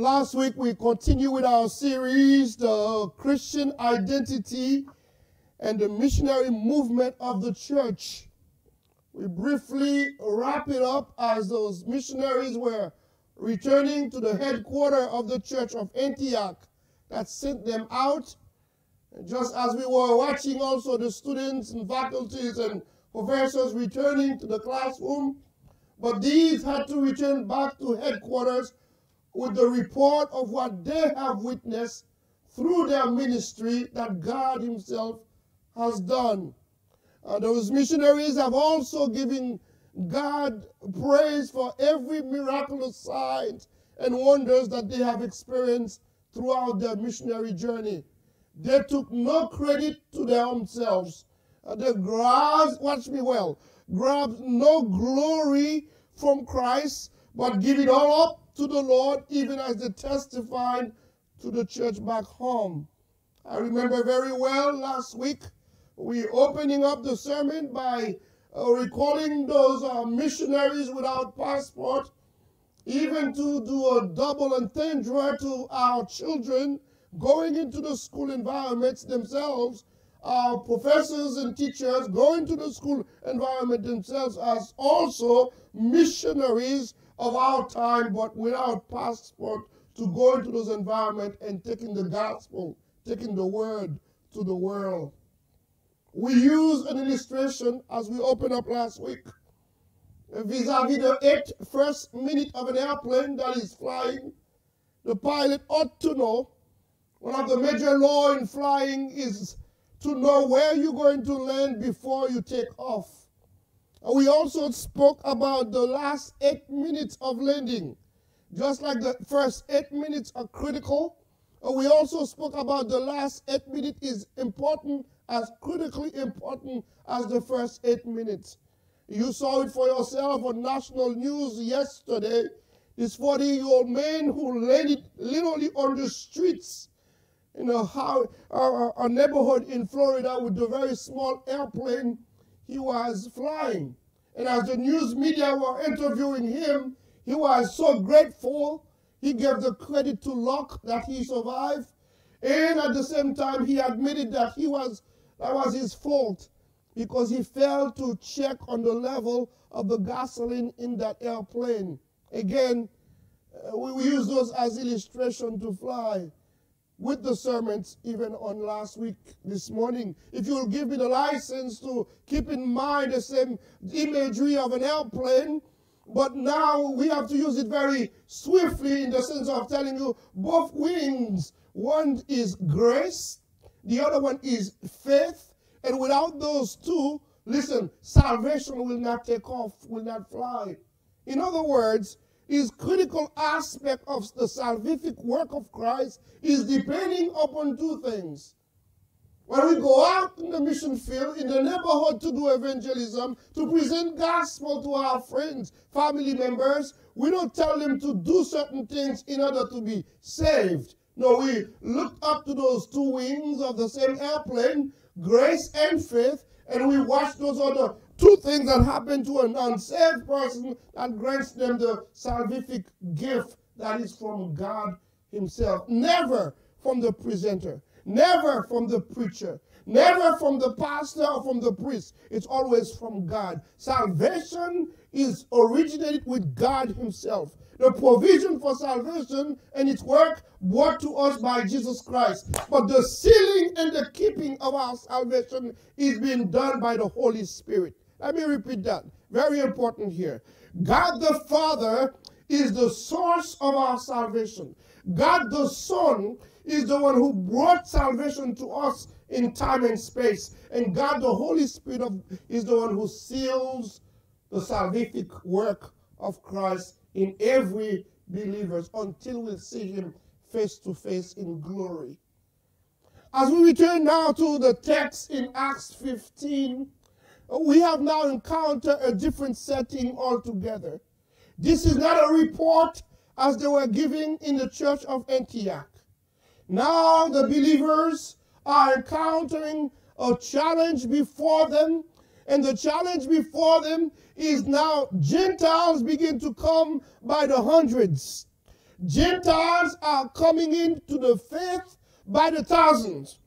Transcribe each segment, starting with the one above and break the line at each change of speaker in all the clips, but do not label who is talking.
Last week we continued with our series, The Christian Identity and the Missionary Movement of the Church. We briefly wrap it up as those missionaries were returning to the headquarters of the church of Antioch that sent them out. And just as we were watching also the students and faculties and professors returning to the classroom, but these had to return back to headquarters with the report of what they have witnessed through their ministry that God Himself has done. Uh, those missionaries have also given God praise for every miraculous sign and wonders that they have experienced throughout their missionary journey. They took no credit to themselves. Uh, they grabbed, watch me well, grabbed no glory from Christ, but give it all up to the Lord, even as they testified to the church back home. I remember very well last week, we opening up the sermon by uh, recalling those uh, missionaries without passport, even to do a double entendre to our children going into the school environments themselves, our professors and teachers going to the school environment themselves as also missionaries of our time, but without passport to go into those environments and taking the gospel, taking the word to the world. We use an illustration as we opened up last week vis-a-vis the eight first minute of an airplane that is flying. The pilot ought to know one of the major law in flying is to know where you're going to land before you take off. We also spoke about the last eight minutes of landing. Just like the first eight minutes are critical, uh, we also spoke about the last eight minutes is important, as critically important as the first eight minutes. You saw it for yourself on national news yesterday. This 40 year old man who landed literally on the streets in a, a, uh, uh, a neighborhood in Florida with a very small airplane he was flying. And as the news media were interviewing him, he was so grateful. He gave the credit to luck that he survived. And at the same time, he admitted that he was that was his fault because he failed to check on the level of the gasoline in that airplane. Again, uh, we use those as illustration to fly with the sermons even on last week this morning. If you will give me the license to keep in mind the same imagery of an airplane, but now we have to use it very swiftly in the sense of telling you both wings. One is grace, the other one is faith, and without those two, listen, salvation will not take off, will not fly. In other words, is critical aspect of the salvific work of Christ is depending upon two things. When we go out in the mission field, in the neighborhood to do evangelism, to present gospel to our friends, family members, we don't tell them to do certain things in order to be saved. No, we look up to those two wings of the same airplane, grace and faith, and we watch those other two things that happen to an unsaved person that grants them the salvific gift that is from God Himself. Never from the presenter, never from the preacher, never from the pastor or from the priest. It's always from God. Salvation is originated with God Himself. The provision for salvation and its work brought to us by Jesus Christ. But the sealing and the keeping of our salvation is being done by the Holy Spirit. Let me repeat that. Very important here. God the Father is the source of our salvation. God the Son is the one who brought salvation to us in time and space. And God the Holy Spirit of, is the one who seals the salvific work of Christ in every believer until we see him face to face in glory. As we return now to the text in Acts 15, we have now encountered a different setting altogether. This is not a report as they were giving in the church of Antioch. Now the believers are encountering a challenge before them, and the challenge before them is now Gentiles begin to come by the hundreds. Gentiles are coming into the faith by the thousands.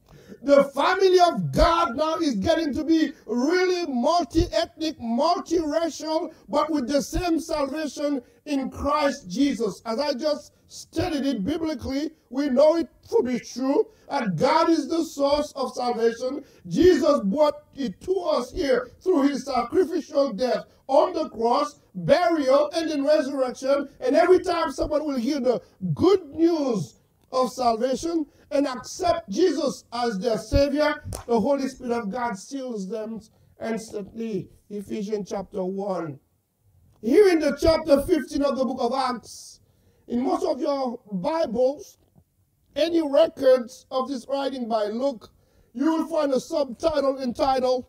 The family of God now is getting to be really multi ethnic, multiracial, but with the same salvation in Christ Jesus. As I just stated it biblically, we know it to be true, and God is the source of salvation. Jesus brought it to us here through his sacrificial death on the cross, burial, and in resurrection. And every time someone will hear the good news of salvation and accept Jesus as their Savior, the Holy Spirit of God seals them instantly. Ephesians chapter 1. Here in the chapter 15 of the book of Acts, in most of your Bibles, any records of this writing by Luke, you will find a subtitle entitled,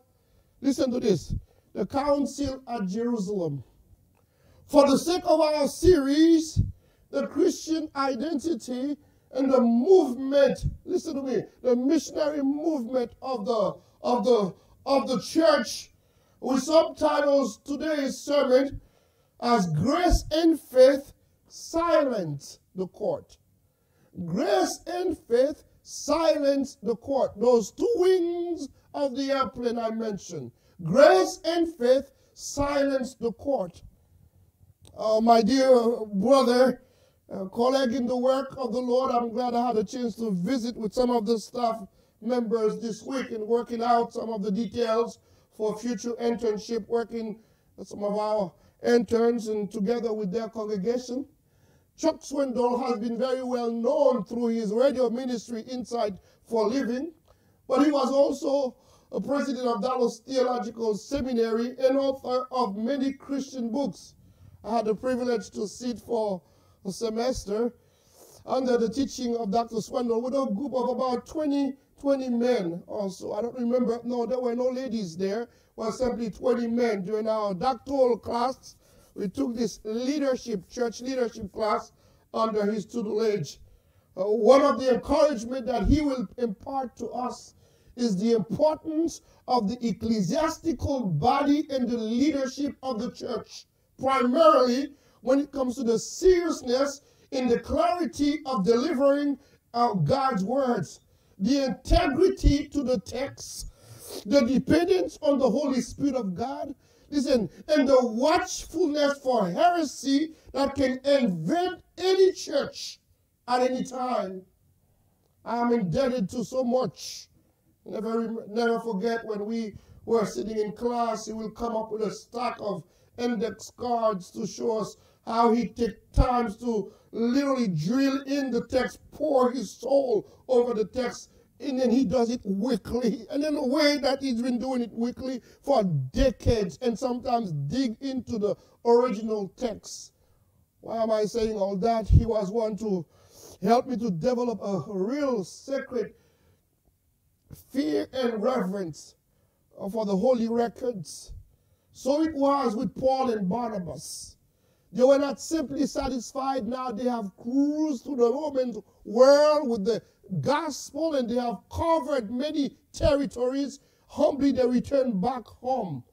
listen to this, The Council at Jerusalem. For the sake of our series, The Christian Identity and the movement, listen to me, the missionary movement of the of the of the church, we subtitles today's sermon as Grace and Faith Silence the Court. Grace and faith silence the court. Those two wings of the airplane I mentioned. Grace and faith silence the court. Uh, my dear brother, uh, colleague in the work of the Lord, I'm glad I had a chance to visit with some of the staff members this week and working out some of the details for future internship, working with some of our interns and together with their congregation. Chuck Swindoll has been very well known through his radio ministry, Insight for Living, but he was also a president of Dallas Theological Seminary and author of many Christian books. I had the privilege to sit for semester under the teaching of Dr. Swindoll with a group of about 20, 20 men also. I don't remember, no, there were no ladies there, but simply 20 men during our doctoral class we took this leadership, church leadership class under his tutelage. Uh, one of the encouragement that he will impart to us is the importance of the ecclesiastical body and the leadership of the church, primarily when it comes to the seriousness in the clarity of delivering uh, God's words, the integrity to the text, the dependence on the Holy Spirit of God, Listen, and the watchfulness for heresy that can invade any church at any time. I am indebted to so much. Never, never forget when we were sitting in class, he will come up with a stack of index cards to show us how he took times to literally drill in the text, pour his soul over the text, and then he does it weekly. And in a way that he's been doing it weekly for decades and sometimes dig into the original text. Why am I saying all that? He was one to help me to develop a real sacred fear and reverence for the holy records. So it was with Paul and Barnabas. They were not simply satisfied now, they have cruised through the Roman world with the gospel and they have covered many territories. Humbly, they return back home.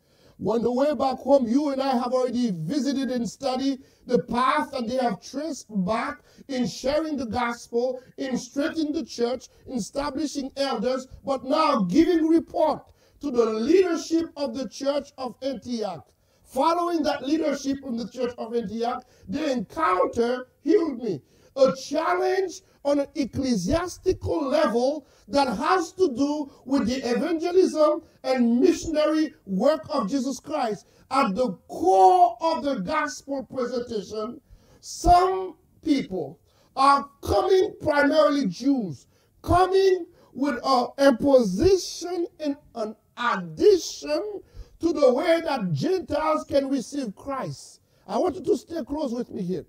On the way back home, you and I have already visited and studied the path that they have traced back in sharing the gospel, in strengthening the church, in establishing elders, but now giving report to the leadership of the church of Antioch. Following that leadership in the church of Antioch, they encounter, healed me, a challenge on an ecclesiastical level that has to do with the evangelism and missionary work of Jesus Christ. At the core of the gospel presentation, some people are coming, primarily Jews, coming with an imposition and an addition to the way that Gentiles can receive Christ. I want you to stay close with me here.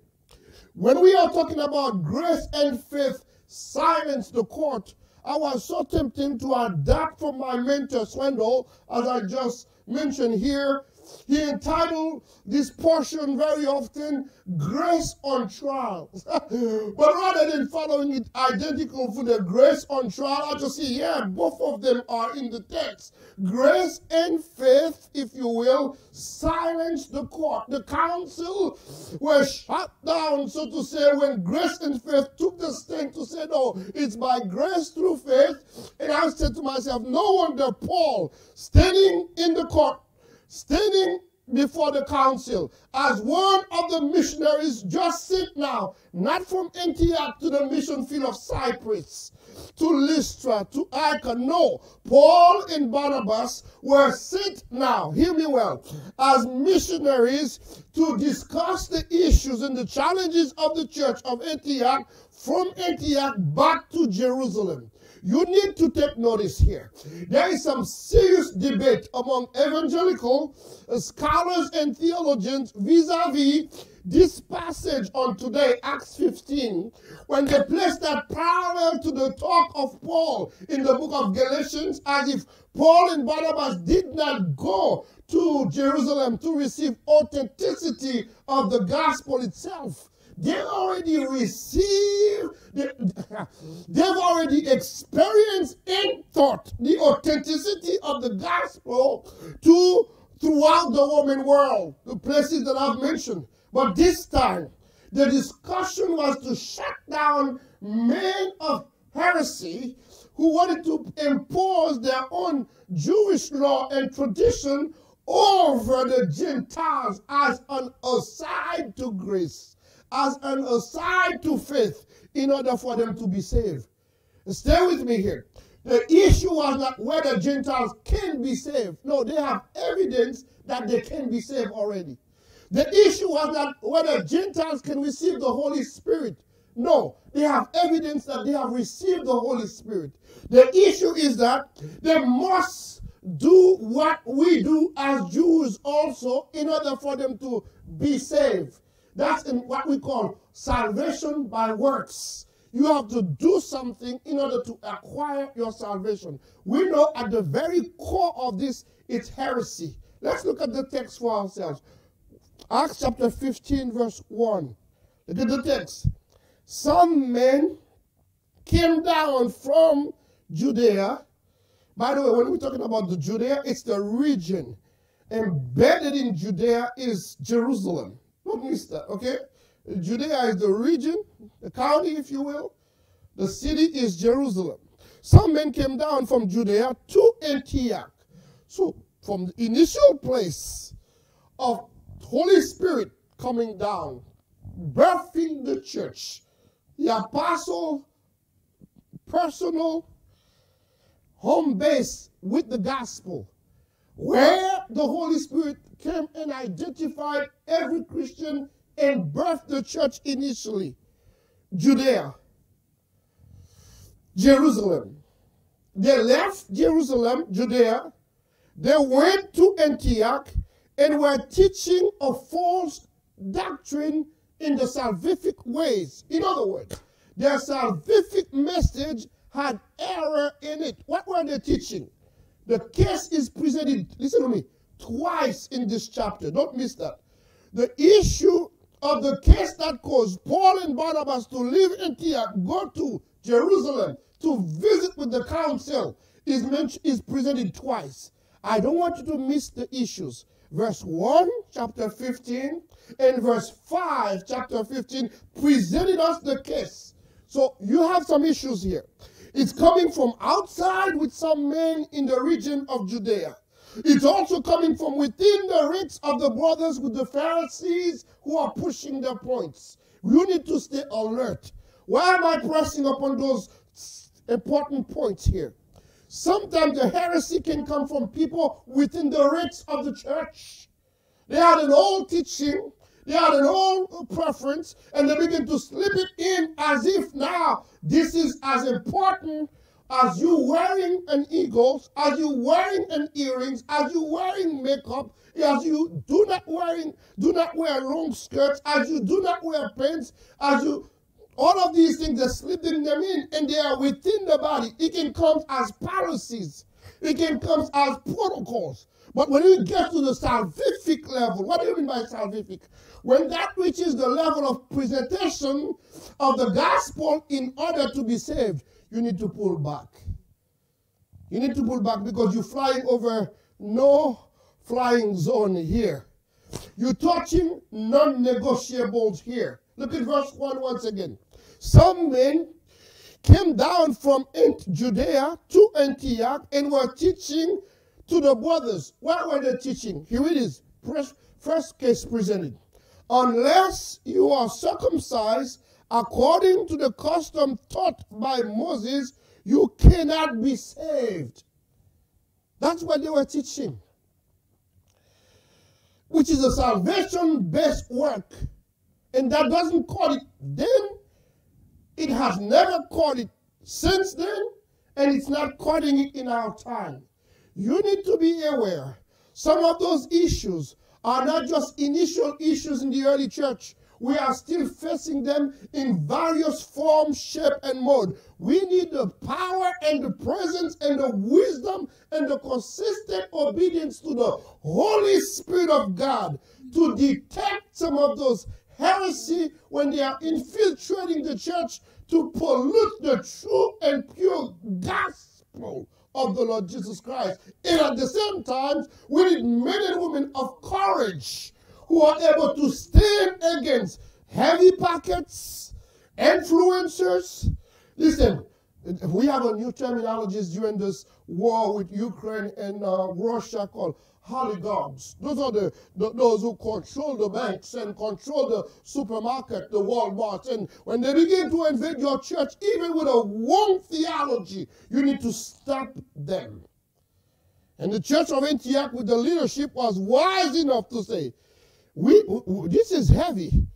When we are talking about grace and faith, silence the court. I was so tempted to adapt from my mentor Swindoll, as I just mentioned here, he entitled this portion very often Grace on Trial. but rather than following it identical for the grace on trial, I just see, yeah, both of them are in the text. Grace and faith, if you will, silenced the court. The council were shut down, so to say, when grace and faith took the stand to say, no, it's by grace through faith. And I said to myself, no wonder Paul, standing in the court, standing before the council as one of the missionaries just sit now, not from Antioch to the mission field of Cyprus, to Lystra, to Icon. No, Paul and Barnabas were sent now, hear me well, as missionaries to discuss the issues and the challenges of the church of Antioch from Antioch back to Jerusalem. You need to take notice here. There is some serious debate among evangelical uh, scholars and theologians vis-a-vis this passage on today, Acts 15, when they place that parallel to the talk of Paul in the book of Galatians, as if Paul and Barnabas did not go to Jerusalem to receive authenticity of the gospel itself. They already received, they've already experienced in thought the authenticity of the gospel to throughout the Roman world, the places that I've mentioned. But this time, the discussion was to shut down men of heresy who wanted to impose their own Jewish law and tradition over the Gentiles as an aside to grace as an aside to faith in order for them to be saved. Stay with me here. The issue was not whether Gentiles can be saved. No, they have evidence that they can be saved already. The issue was not whether Gentiles can receive the Holy Spirit. No, they have evidence that they have received the Holy Spirit. The issue is that they must do what we do as Jews also in order for them to be saved. That's in what we call salvation by works. You have to do something in order to acquire your salvation. We know at the very core of this, it's heresy. Let's look at the text for ourselves. Acts chapter 15, verse 1. Look at the text. Some men came down from Judea. By the way, when we're talking about the Judea, it's the region. Embedded in Judea is Jerusalem. That, okay? Judea is the region, the county, if you will. The city is Jerusalem. Some men came down from Judea to Antioch. So, from the initial place of Holy Spirit coming down, birthing the church, the apostle, personal home base with the gospel, where the Holy Spirit came and identified every Christian and birthed the church initially. Judea, Jerusalem. They left Jerusalem, Judea. They went to Antioch and were teaching a false doctrine in the salvific ways. In other words, their salvific message had error in it. What were they teaching? The case is presented, listen to me, twice in this chapter. Don't miss that. The issue of the case that caused Paul and Barnabas to leave Antioch, go to Jerusalem to visit with the council is, mentioned, is presented twice. I don't want you to miss the issues. Verse 1, chapter 15, and verse 5, chapter 15, presented us the case. So you have some issues here. It's coming from outside with some men in the region of Judea. It's also coming from within the ranks of the brothers with the Pharisees who are pushing their points. You need to stay alert. Why am I pressing upon those important points here? Sometimes the heresy can come from people within the ranks of the church. They had an old teaching, they had an old preference, and they begin to slip it in as if now this is as important as you wearing an eagles, as you wearing an earrings, as you wearing makeup, as you do not wearing, do not wear long skirts, as you do not wear pants, as you all of these things are slipping them in and they are within the body. It can come as policies. It can come as protocols. But when you get to the salvific level, what do you mean by salvific? When that reaches the level of presentation of the gospel in order to be saved, you need to pull back. You need to pull back because you're flying over no flying zone here. You're touching non negotiables here. Look at verse 1 once again. Some men came down from Judea to Antioch and were teaching to the brothers. What were they teaching? Here it is. First case presented. Unless you are circumcised according to the custom taught by Moses, you cannot be saved. That's what they were teaching, which is a salvation based work. And that doesn't call it then, it has never called it since then, and it's not calling it in our time. You need to be aware. Some of those issues are not just initial issues in the early church. We are still facing them in various forms, shape, and mode. We need the power and the presence and the wisdom and the consistent obedience to the Holy Spirit of God to detect some of those heresy when they are infiltrating the church to pollute the true and pure gospel of the Lord Jesus Christ. And at the same time, we need men and women of courage who are able to stand against heavy pockets, influencers. Listen, we have a new terminology during this war with Ukraine and uh, Russia called oligarchs. Those are the, the, those who control the banks and control the supermarket, the Walmart. And when they begin to invade your church, even with a wrong theology, you need to stop them. And the church of Antioch with the leadership was wise enough to say, we, this is heavy.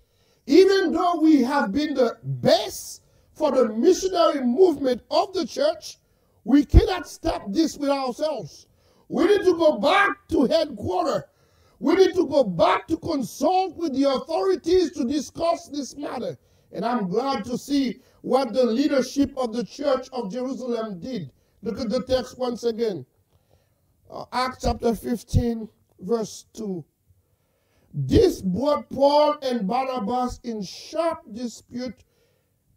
Even though we have been the best for the missionary movement of the church, we cannot stop this with ourselves. We need to go back to headquarters. We need to go back to consult with the authorities to discuss this matter. And I'm glad to see what the leadership of the Church of Jerusalem did. Look at the text once again. Uh, Acts chapter 15, verse 2. This brought Paul and Barnabas in sharp dispute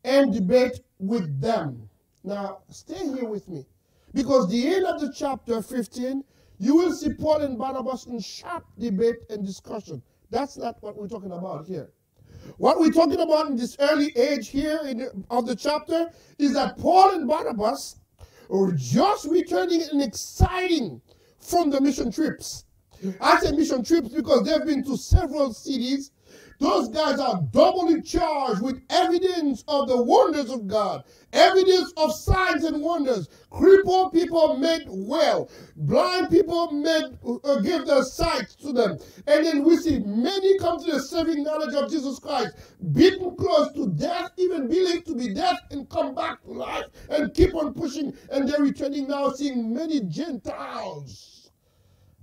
and debate with them. Now, stay here with me. Because the end of the chapter 15, you will see Paul and Barnabas in sharp debate and discussion. That's not what we're talking about here. What we're talking about in this early age here of the chapter is that Paul and Barnabas are just returning and exciting from the mission trips. I say mission trips because they've been to several cities those guys are doubly charged with evidence of the wonders of God, evidence of signs and wonders. Crippled people made well, blind people made uh, give their sight to them. And then we see many come to the saving knowledge of Jesus Christ, beaten close to death, even believed to be death, and come back to life and keep on pushing. And they're returning now, seeing many Gentiles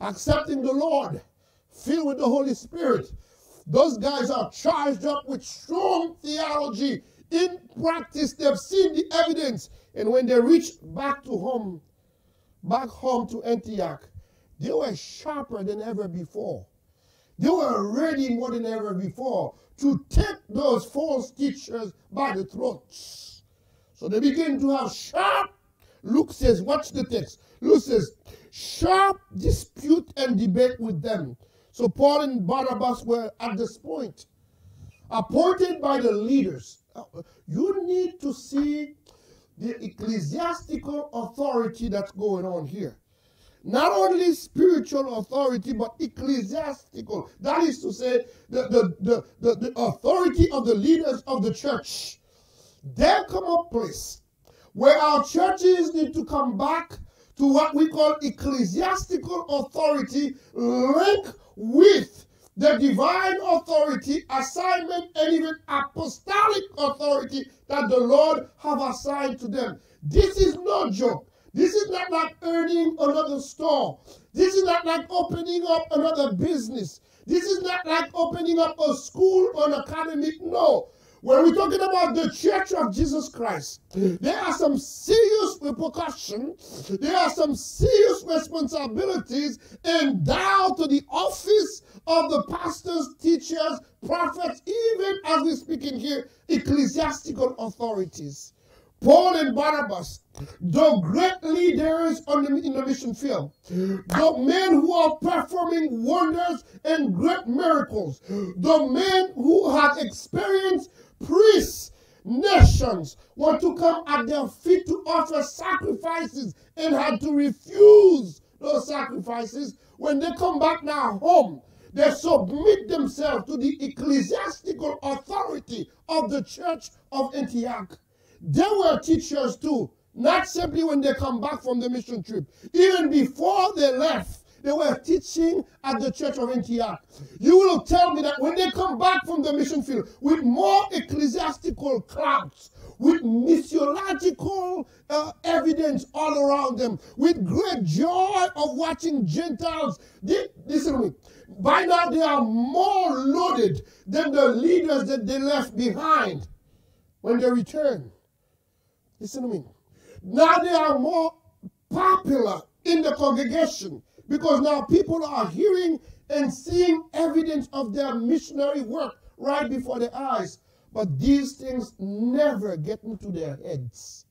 accepting the Lord, filled with the Holy Spirit those guys are charged up with strong theology. In practice, they've seen the evidence. And when they reach back to home, back home to Antioch, they were sharper than ever before. They were ready more than ever before to take those false teachers by the throats. So they begin to have sharp, Luke says, watch the text. Luke says, sharp dispute and debate with them. So Paul and Barnabas were at this point, appointed by the leaders. You need to see the ecclesiastical authority that's going on here. Not only spiritual authority, but ecclesiastical. That is to say, the, the, the, the, the authority of the leaders of the church. There come a place where our churches need to come back to what we call ecclesiastical authority, link with the divine authority, assignment, and even apostolic authority that the Lord have assigned to them. This is no joke. This is not like earning another store. This is not like opening up another business. This is not like opening up a school or an academic. No. When we're talking about the Church of Jesus Christ, there are some serious repercussions, there are some serious responsibilities endowed to the office of the pastors, teachers, prophets, even as we're speaking here, ecclesiastical authorities. Paul and Barnabas, the great leaders on the, in the mission field, the men who are performing wonders and great miracles, the men who have experienced priests, nations want to come at their feet to offer sacrifices and had to refuse those sacrifices. When they come back now home, they submit themselves to the ecclesiastical authority of the church of Antioch. They were teachers too, not simply when they come back from the mission trip. Even before they left, they were teaching at the church of Antioch. You will tell me that when they come back from the mission field with more ecclesiastical clouds, with missiological uh, evidence all around them, with great joy of watching Gentiles. They, listen to me. By now, they are more loaded than the leaders that they left behind when they return. Listen to me. Now they are more popular in the congregation because now people are hearing and seeing evidence of their missionary work right before their eyes. But these things never get into their heads.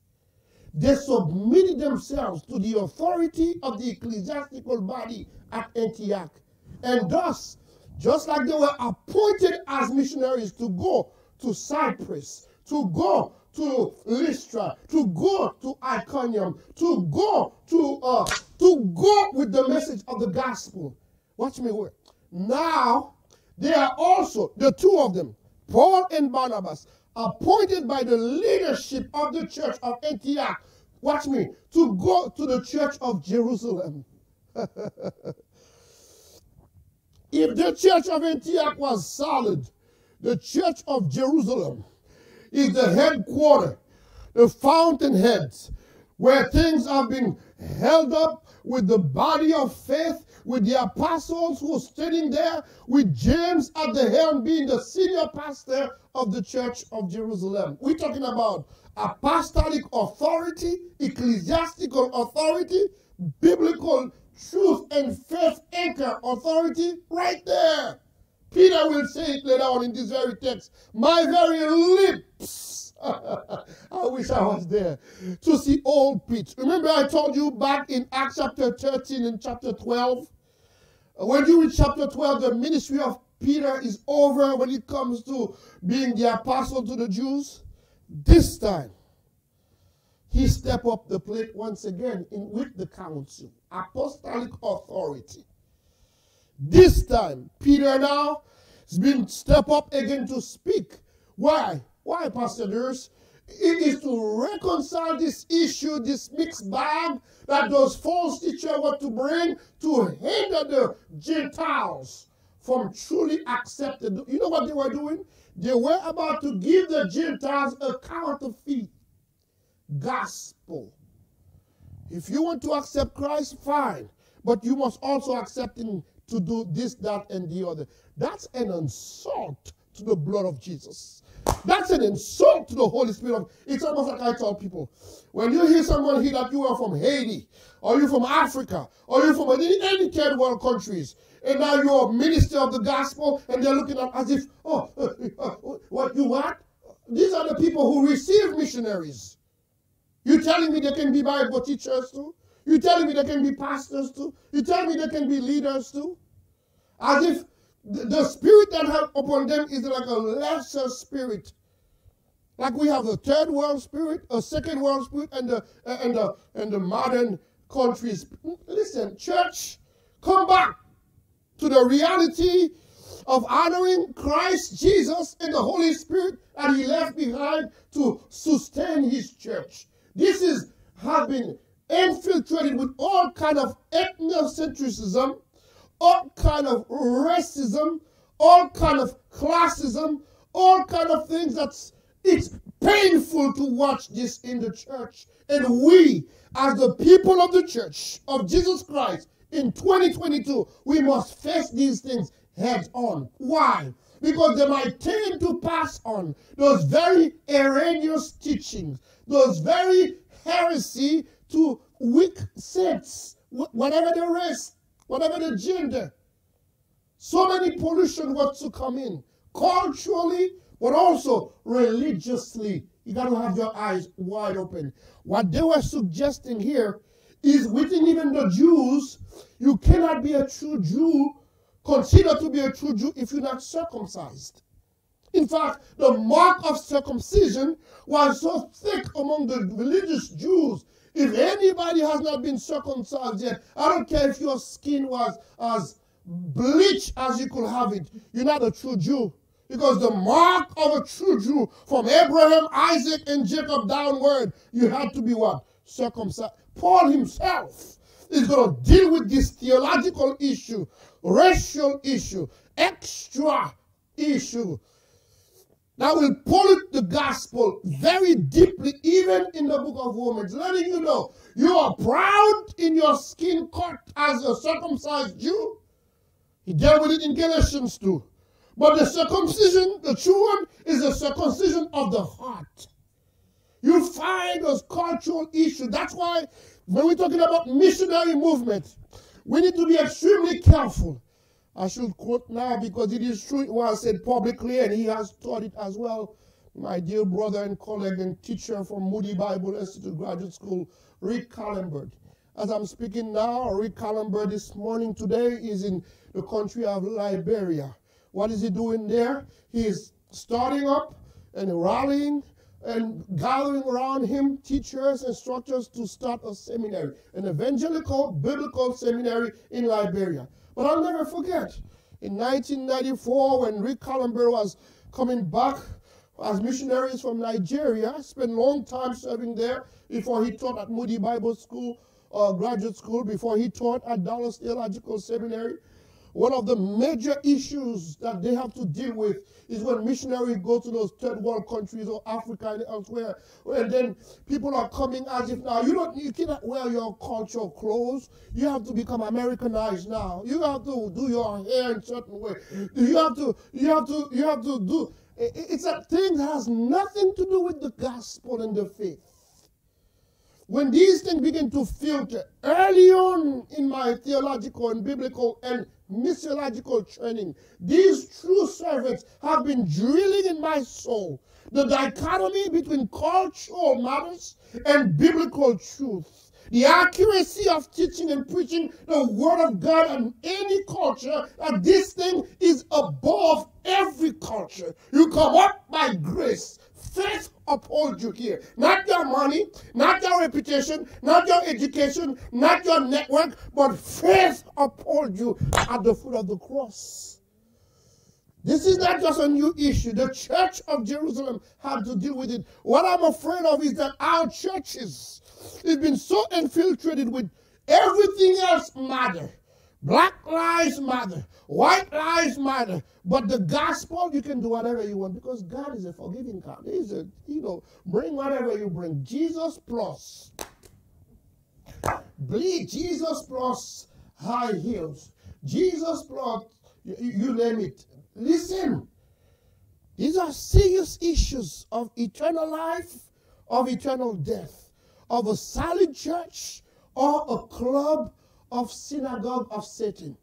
They submitted themselves to the authority of the ecclesiastical body at Antioch. And thus, just like they were appointed as missionaries to go to Cyprus, to go to Lystra, to go to Iconium, to go to uh, to go with the message of the gospel. Watch me work. Now they are also the two of them, Paul and Barnabas, appointed by the leadership of the church of Antioch. Watch me to go to the church of Jerusalem. if the church of Antioch was solid, the church of Jerusalem is the headquarter, the fountainheads, where things have been held up with the body of faith, with the apostles who are sitting there, with James at the helm being the senior pastor of the church of Jerusalem. We're talking about apostolic authority, ecclesiastical authority, biblical truth and faith anchor authority right there. Peter will say it later on in this very text. My very lips. I wish I was there to see old Pete. Remember, I told you back in Acts chapter 13 and chapter 12? When you read chapter 12, the ministry of Peter is over when it comes to being the apostle to the Jews. This time, he stepped up the plate once again in, with the council, apostolic authority. This time, Peter now has been step up again to speak. Why? Why, Pastor Duréus? It is to reconcile this issue, this mixed bag that those false teachers want to bring to hinder the Gentiles from truly accepting. You know what they were doing? They were about to give the Gentiles a counterfeit gospel. If you want to accept Christ, fine. But you must also accept him to do this, that, and the other. That's an insult to the blood of Jesus. That's an insult to the Holy Spirit. Of it's almost like I tell people, when you hear someone here that you are from Haiti, or you're from Africa, or you're from any, any third world countries, and now you're a minister of the gospel, and they're looking at as if, oh, uh, uh, what you what? These are the people who receive missionaries. You telling me they can be Bible teachers too? You telling me there can be pastors too? You telling me there can be leaders too? As if the, spirit that have upon them is like a lesser spirit. Like we have a third world spirit, a second world spirit, and the and the and the modern countries. Listen, church, come back to the reality of honoring Christ Jesus and the Holy Spirit that He left behind to sustain His church. This is been infiltrated with all kind of ethnocentrism, all kind of racism, all kind of classism, all kind of things that's it's painful to watch this in the church. And we, as the people of the church of Jesus Christ in 2022, we must face these things head on. Why? because they might tend to pass on those very erroneous teachings, those very heresy to weak saints, whatever the race, whatever the gender. So many pollution was to come in, culturally, but also religiously. You got to have your eyes wide open. What they were suggesting here is within even the Jews, you cannot be a true Jew, considered to be a true Jew if you're not circumcised. In fact, the mark of circumcision was so thick among the religious Jews. If anybody has not been circumcised yet, I don't care if your skin was as bleached as you could have it, you're not a true Jew. Because the mark of a true Jew from Abraham, Isaac, and Jacob downward, you had to be what? Circumcised. Paul himself is going to deal with this theological issue, racial issue, extra issue that will pollute the gospel very deeply, even in the book of Romans, letting you know you are proud in your skin cut as a circumcised Jew. He dealt with it in Galatians too. But the circumcision, the true one, is the circumcision of the heart. You find those cultural issues. That's why when we're talking about missionary movement, we need to be extremely careful. I should quote now because it is true it was said publicly and he has taught it as well. My dear brother and colleague and teacher from Moody Bible Institute Graduate School, Rick Calenberg. As I'm speaking now, Rick Calenberg this morning today is in the country of Liberia. What is he doing there? He is starting up and rallying and gathering around him teachers, and instructors to start a seminary, an evangelical biblical seminary in Liberia. But I'll never forget, in 1994, when Rick Calenberg was coming back as missionaries from Nigeria, spent long time serving there before he taught at Moody Bible School, uh, graduate school, before he taught at Dallas Theological Seminary. One of the major issues that they have to deal with is when missionaries go to those third world countries or Africa and elsewhere, and then people are coming as if now you don't you cannot wear your cultural clothes. You have to become Americanized now. You have to do your hair in certain way. You have to you have to you have to do it's a thing that has nothing to do with the gospel and the faith. When these things begin to filter early on in my theological and biblical and missiological training, these true servants have been drilling in my soul the dichotomy between cultural matters and biblical truth. The accuracy of teaching and preaching the word of God in any culture, that this thing is above every culture. You come up by grace. Faith uphold you here. Not your money, not your reputation, not your education, not your network, but faith uphold you at the foot of the cross. This is not just a new issue. The church of Jerusalem had to deal with it. What I'm afraid of is that our churches have been so infiltrated with everything else matter Black lives matter. White lives matter. But the gospel, you can do whatever you want because God is a forgiving God. He's a, you know, bring whatever you bring. Jesus plus. Bleed Jesus plus high heels. Jesus plus, you, you name it. Listen, these are serious issues of eternal life, of eternal death, of a solid church or a club of synagogue of Satan.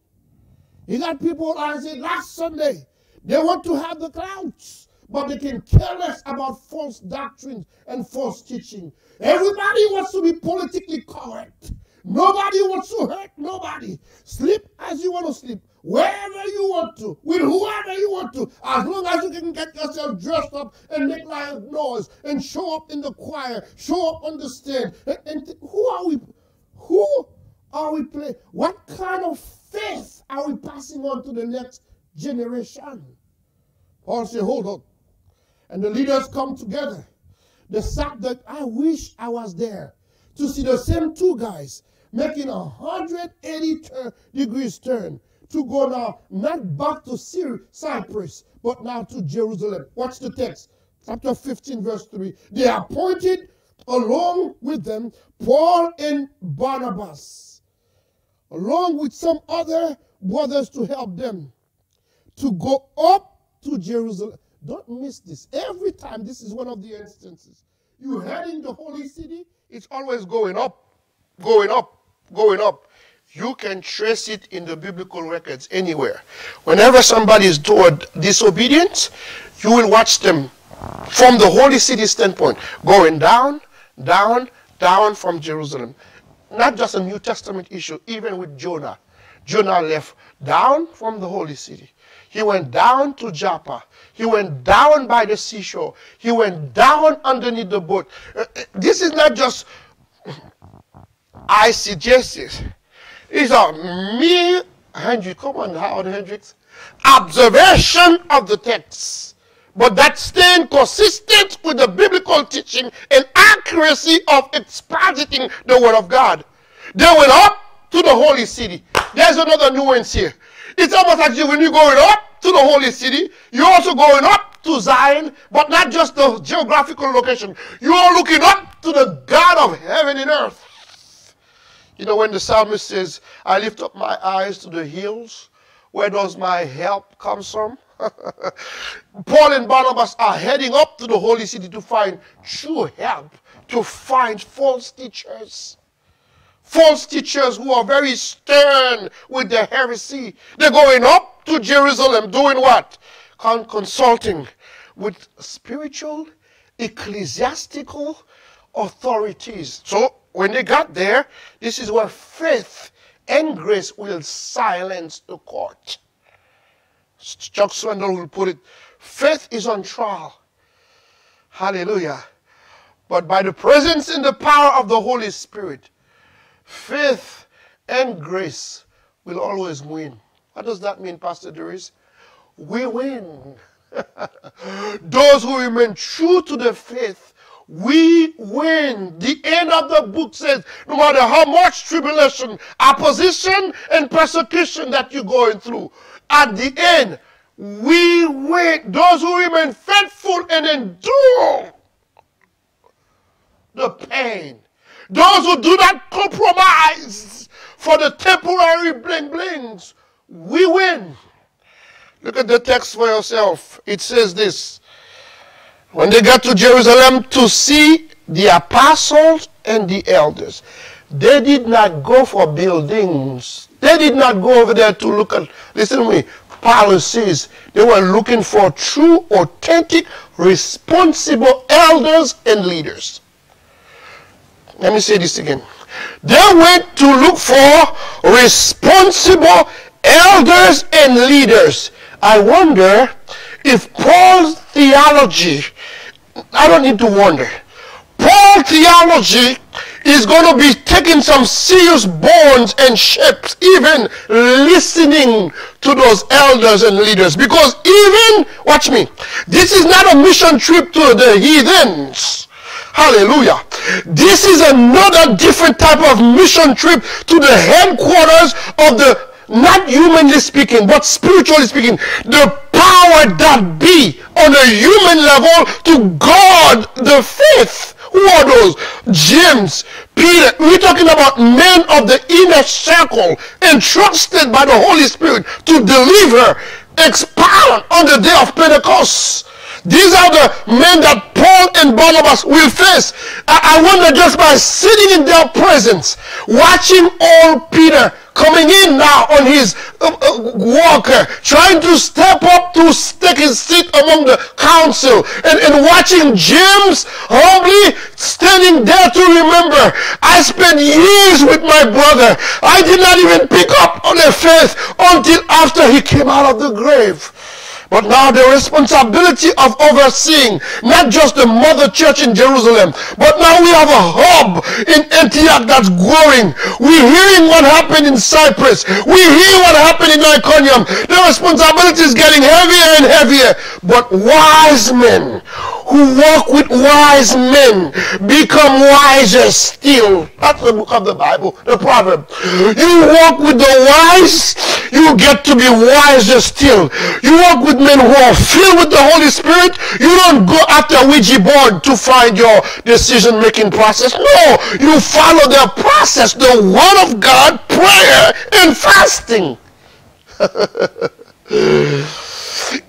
You got people, I said last Sunday, they want to have the clouds, but they can care less about false doctrines and false teaching. Everybody wants to be politically correct. Nobody wants to hurt nobody. Sleep as you want to sleep, wherever you want to, with whoever you want to, as long as you can get yourself dressed up and make loud noise and show up in the choir, show up on the stage. And, and who are we? Who are we? What kind of faith are we passing on to the next generation? Paul said, hold on. And the leaders come together. The fact that I wish I was there to see the same two guys making a 180 turn, degrees turn to go now not back to Cyprus, but now to Jerusalem. Watch the text, chapter 15, verse 3. They appointed along with them Paul and Barnabas along with some other brothers to help them to go up to Jerusalem. Don't miss this. Every time, this is one of the instances. You heading the holy city, it's always going up, going up, going up. You can trace it in the biblical records anywhere. Whenever somebody is toward disobedience, you will watch them from the holy city standpoint going down, down, down from Jerusalem. Not just a New Testament issue, even with Jonah. Jonah left down from the holy city. He went down to Joppa. He went down by the seashore. He went down underneath the boat. Uh, uh, this is not just I suggest this. It's a mere, Hendricks, come on, Howard Hendricks, observation of the text. But that staying consistent with the biblical teaching and accuracy of expositing the word of God. They went up to the holy city. There's another nuance here. It's almost like when you're going up to the holy city, you're also going up to Zion, but not just the geographical location. You're looking up to the God of heaven and earth. You know, when the psalmist says, I lift up my eyes to the hills, where does my help come from? Paul and Barnabas are heading up to the holy city to find true help, to find false teachers. False teachers who are very stern with their heresy. They're going up to Jerusalem doing what? Con- consulting with spiritual, ecclesiastical authorities. So when they got there, this is where faith and grace will silence the court. Chuck Swindoll will put it, faith is on trial. Hallelujah. But by the presence and the power of the Holy Spirit, faith and grace will always win. What does that mean, Pastor Duréus? We win. Those who remain true to the faith, we win. The end of the book says, no matter how much tribulation, opposition, and persecution that you're going through, at the end, we win. Those who remain faithful and endure the pain. Those who do not compromise for the temporary bling blings, we win. Look at the text for yourself. It says this When they got to Jerusalem to see the apostles and the elders, they did not go for buildings. They did not go over there to look at, listen to me, policies. They were looking for true, authentic, responsible elders and leaders. Let me say this again. They went to look for responsible elders and leaders. I wonder if Paul's theology, I don't need to wonder, Paul's theology is going to be taking some serious bones and shapes, even listening to those elders and leaders. Because even, watch me, this is not a mission trip to the heathens. Hallelujah. This is another different type of mission trip to the headquarters of the, not humanly speaking, but spiritually speaking, the power that be on a human level to guard the faith who are those? James, Peter. We're talking about men of the inner circle entrusted by the Holy Spirit to deliver, expound on the day of Pentecost. These are the men that Paul and Barnabas will face. I, I wonder just by sitting in their presence, watching old Peter coming in now on his uh, uh, walker, trying to step up to take his seat among the council, and, and watching James humbly standing there to remember, I spent years with my brother. I did not even pick up on the faith until after he came out of the grave. But now the responsibility of overseeing not just the mother church in Jerusalem, but now we have a hub in Antioch that's growing. We're hearing what happened in Cyprus. We hear what happened in Iconium. The responsibility is getting heavier and heavier. But wise men who walk with wise men become wiser still. That's the book of the Bible, the proverb. You walk with the wise, you get to be wiser still. You walk with men who are filled with the Holy Spirit. You don't go after a Ouija board to find your decision-making process. No, you follow their process, the Word of God, prayer, and fasting.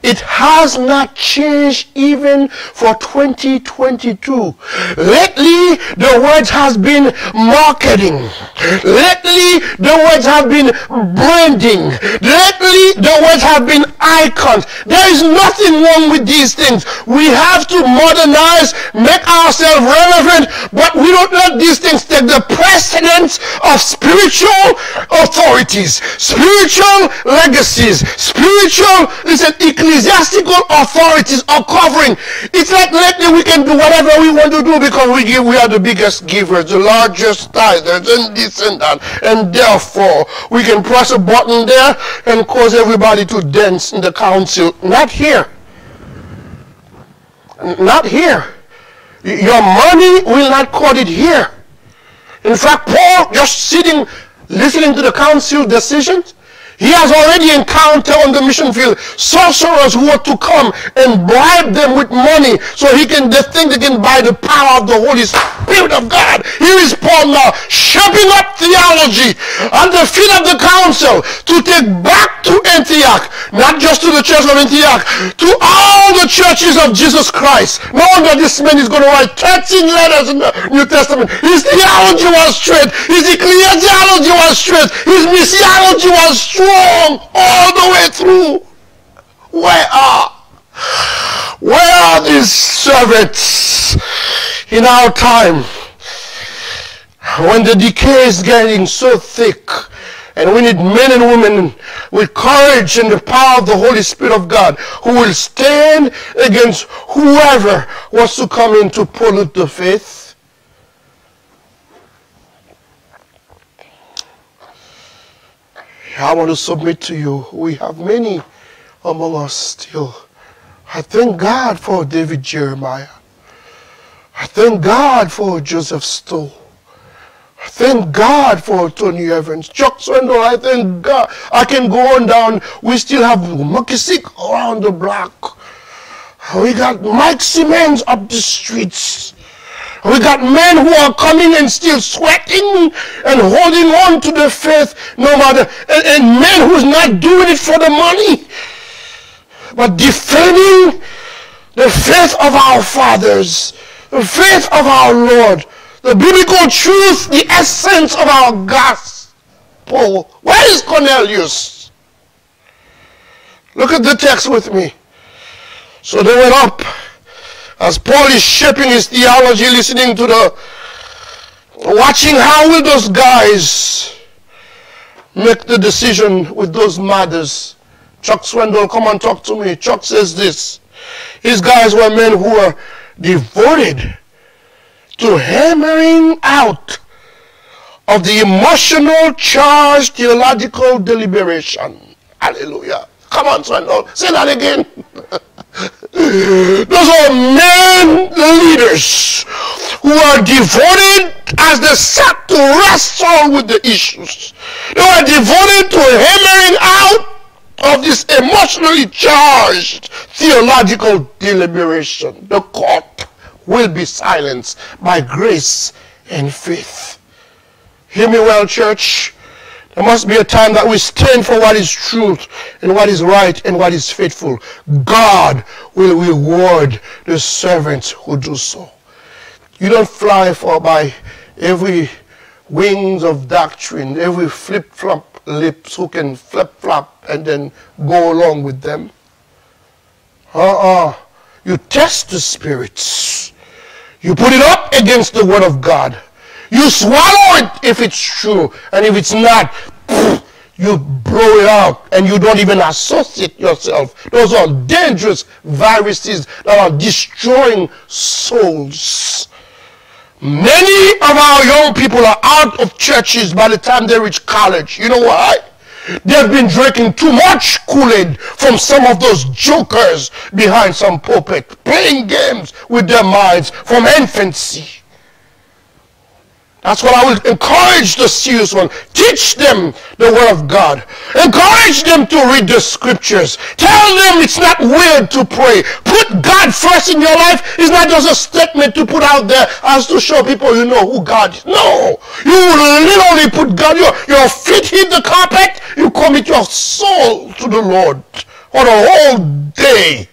It has not changed even for 2022. Lately, the words has been marketing. Lately, the words have been branding. Lately, the words have been icons. There is nothing wrong with these things. We have to modernize, make ourselves relevant, but we don't let these things take the precedence of spiritual authorities, spiritual legacies, spiritual, listen, ecclesiastical authorities are covering. It's like lately we can do whatever we want to do because we give, we are the biggest givers, the largest tithers, and this and that. And therefore, we can press a button there and cause everybody to dance in the council. Not here. Not here. Your money will not cut it here. In fact, Paul, just sitting, listening to the council decisions, he has already encountered on the mission field sorcerers who are to come and bribe them with money so he can they think they can buy the power of the Holy Spirit of God. Here is Paul now shaping up theology on the feet of the council to take back to Antioch, not just to the church of Antioch, to all the churches of Jesus Christ. No wonder this man is going to write 13 letters in the New Testament. His theology was straight. His ecclesiology was straight. His missiology was straight strong all the way through. Where are where are these servants in our time when the decay is getting so thick and we need men and women with courage and the power of the Holy Spirit of God who will stand against whoever wants to come in to pollute the faith I want to submit to you, we have many among us still. I thank God for David Jeremiah. I thank God for Joseph Stowell. I thank God for Tony Evans. Chuck Swindoll, I thank God. I can go on down. We still have McKissick around the block. We got Mike Simmons up the streets. We got men who are coming and still sweating and holding on to the faith no matter, and, and men who's not doing it for the money, but defending the faith of our fathers, the faith of our Lord, the biblical truth, the essence of our gospel. Where is Cornelius? Look at the text with me. So they went up as Paul is shaping his theology, listening to the, watching how will those guys make the decision with those mothers. Chuck Swindoll, come and talk to me. Chuck says this. These guys were men who were devoted to hammering out of the emotional charged theological deliberation. Hallelujah. Come on, Swindoll. Say that again. Those are men leaders who are devoted as they sat to wrestle with the issues. They are devoted to hammering out of this emotionally charged theological deliberation. The court will be silenced by grace and faith. Hear me well, church. There must be a time that we stand for what is truth and what is right and what is faithful. God will reward the servants who do so. You don't fly for by every wings of doctrine, every flip-flop lips who can flip-flop and then go along with them. Uh-uh. You test the spirits. You put it up against the word of God. You swallow it if it's true. And if it's not, you blow it out and you don't even associate yourself. Those are dangerous viruses that are destroying souls. Many of our young people are out of churches by the time they reach college. You know why? They've been drinking too much Kool-Aid from some of those jokers behind some pulpit, playing games with their minds from infancy. That's what I will encourage the serious one. Teach them the word of God. Encourage them to read the scriptures. Tell them it's not weird to pray. Put God first in your life. It's not just a statement to put out there as to show people you know who God is. No. You will literally put God, your, your feet hit the carpet. You commit your soul to the Lord. for the whole day.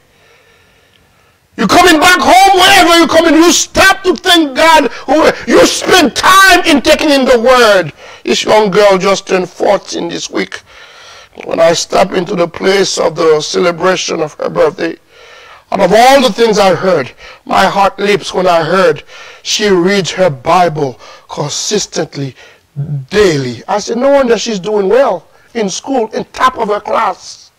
You're coming back home, wherever you're coming, you stop to thank God. You spend time in taking in the word. This young girl just turned 14 this week. When I step into the place of the celebration of her birthday, out of all the things I heard, my heart leaps when I heard she reads her Bible consistently, daily. I said, no wonder she's doing well in school, in top of her class.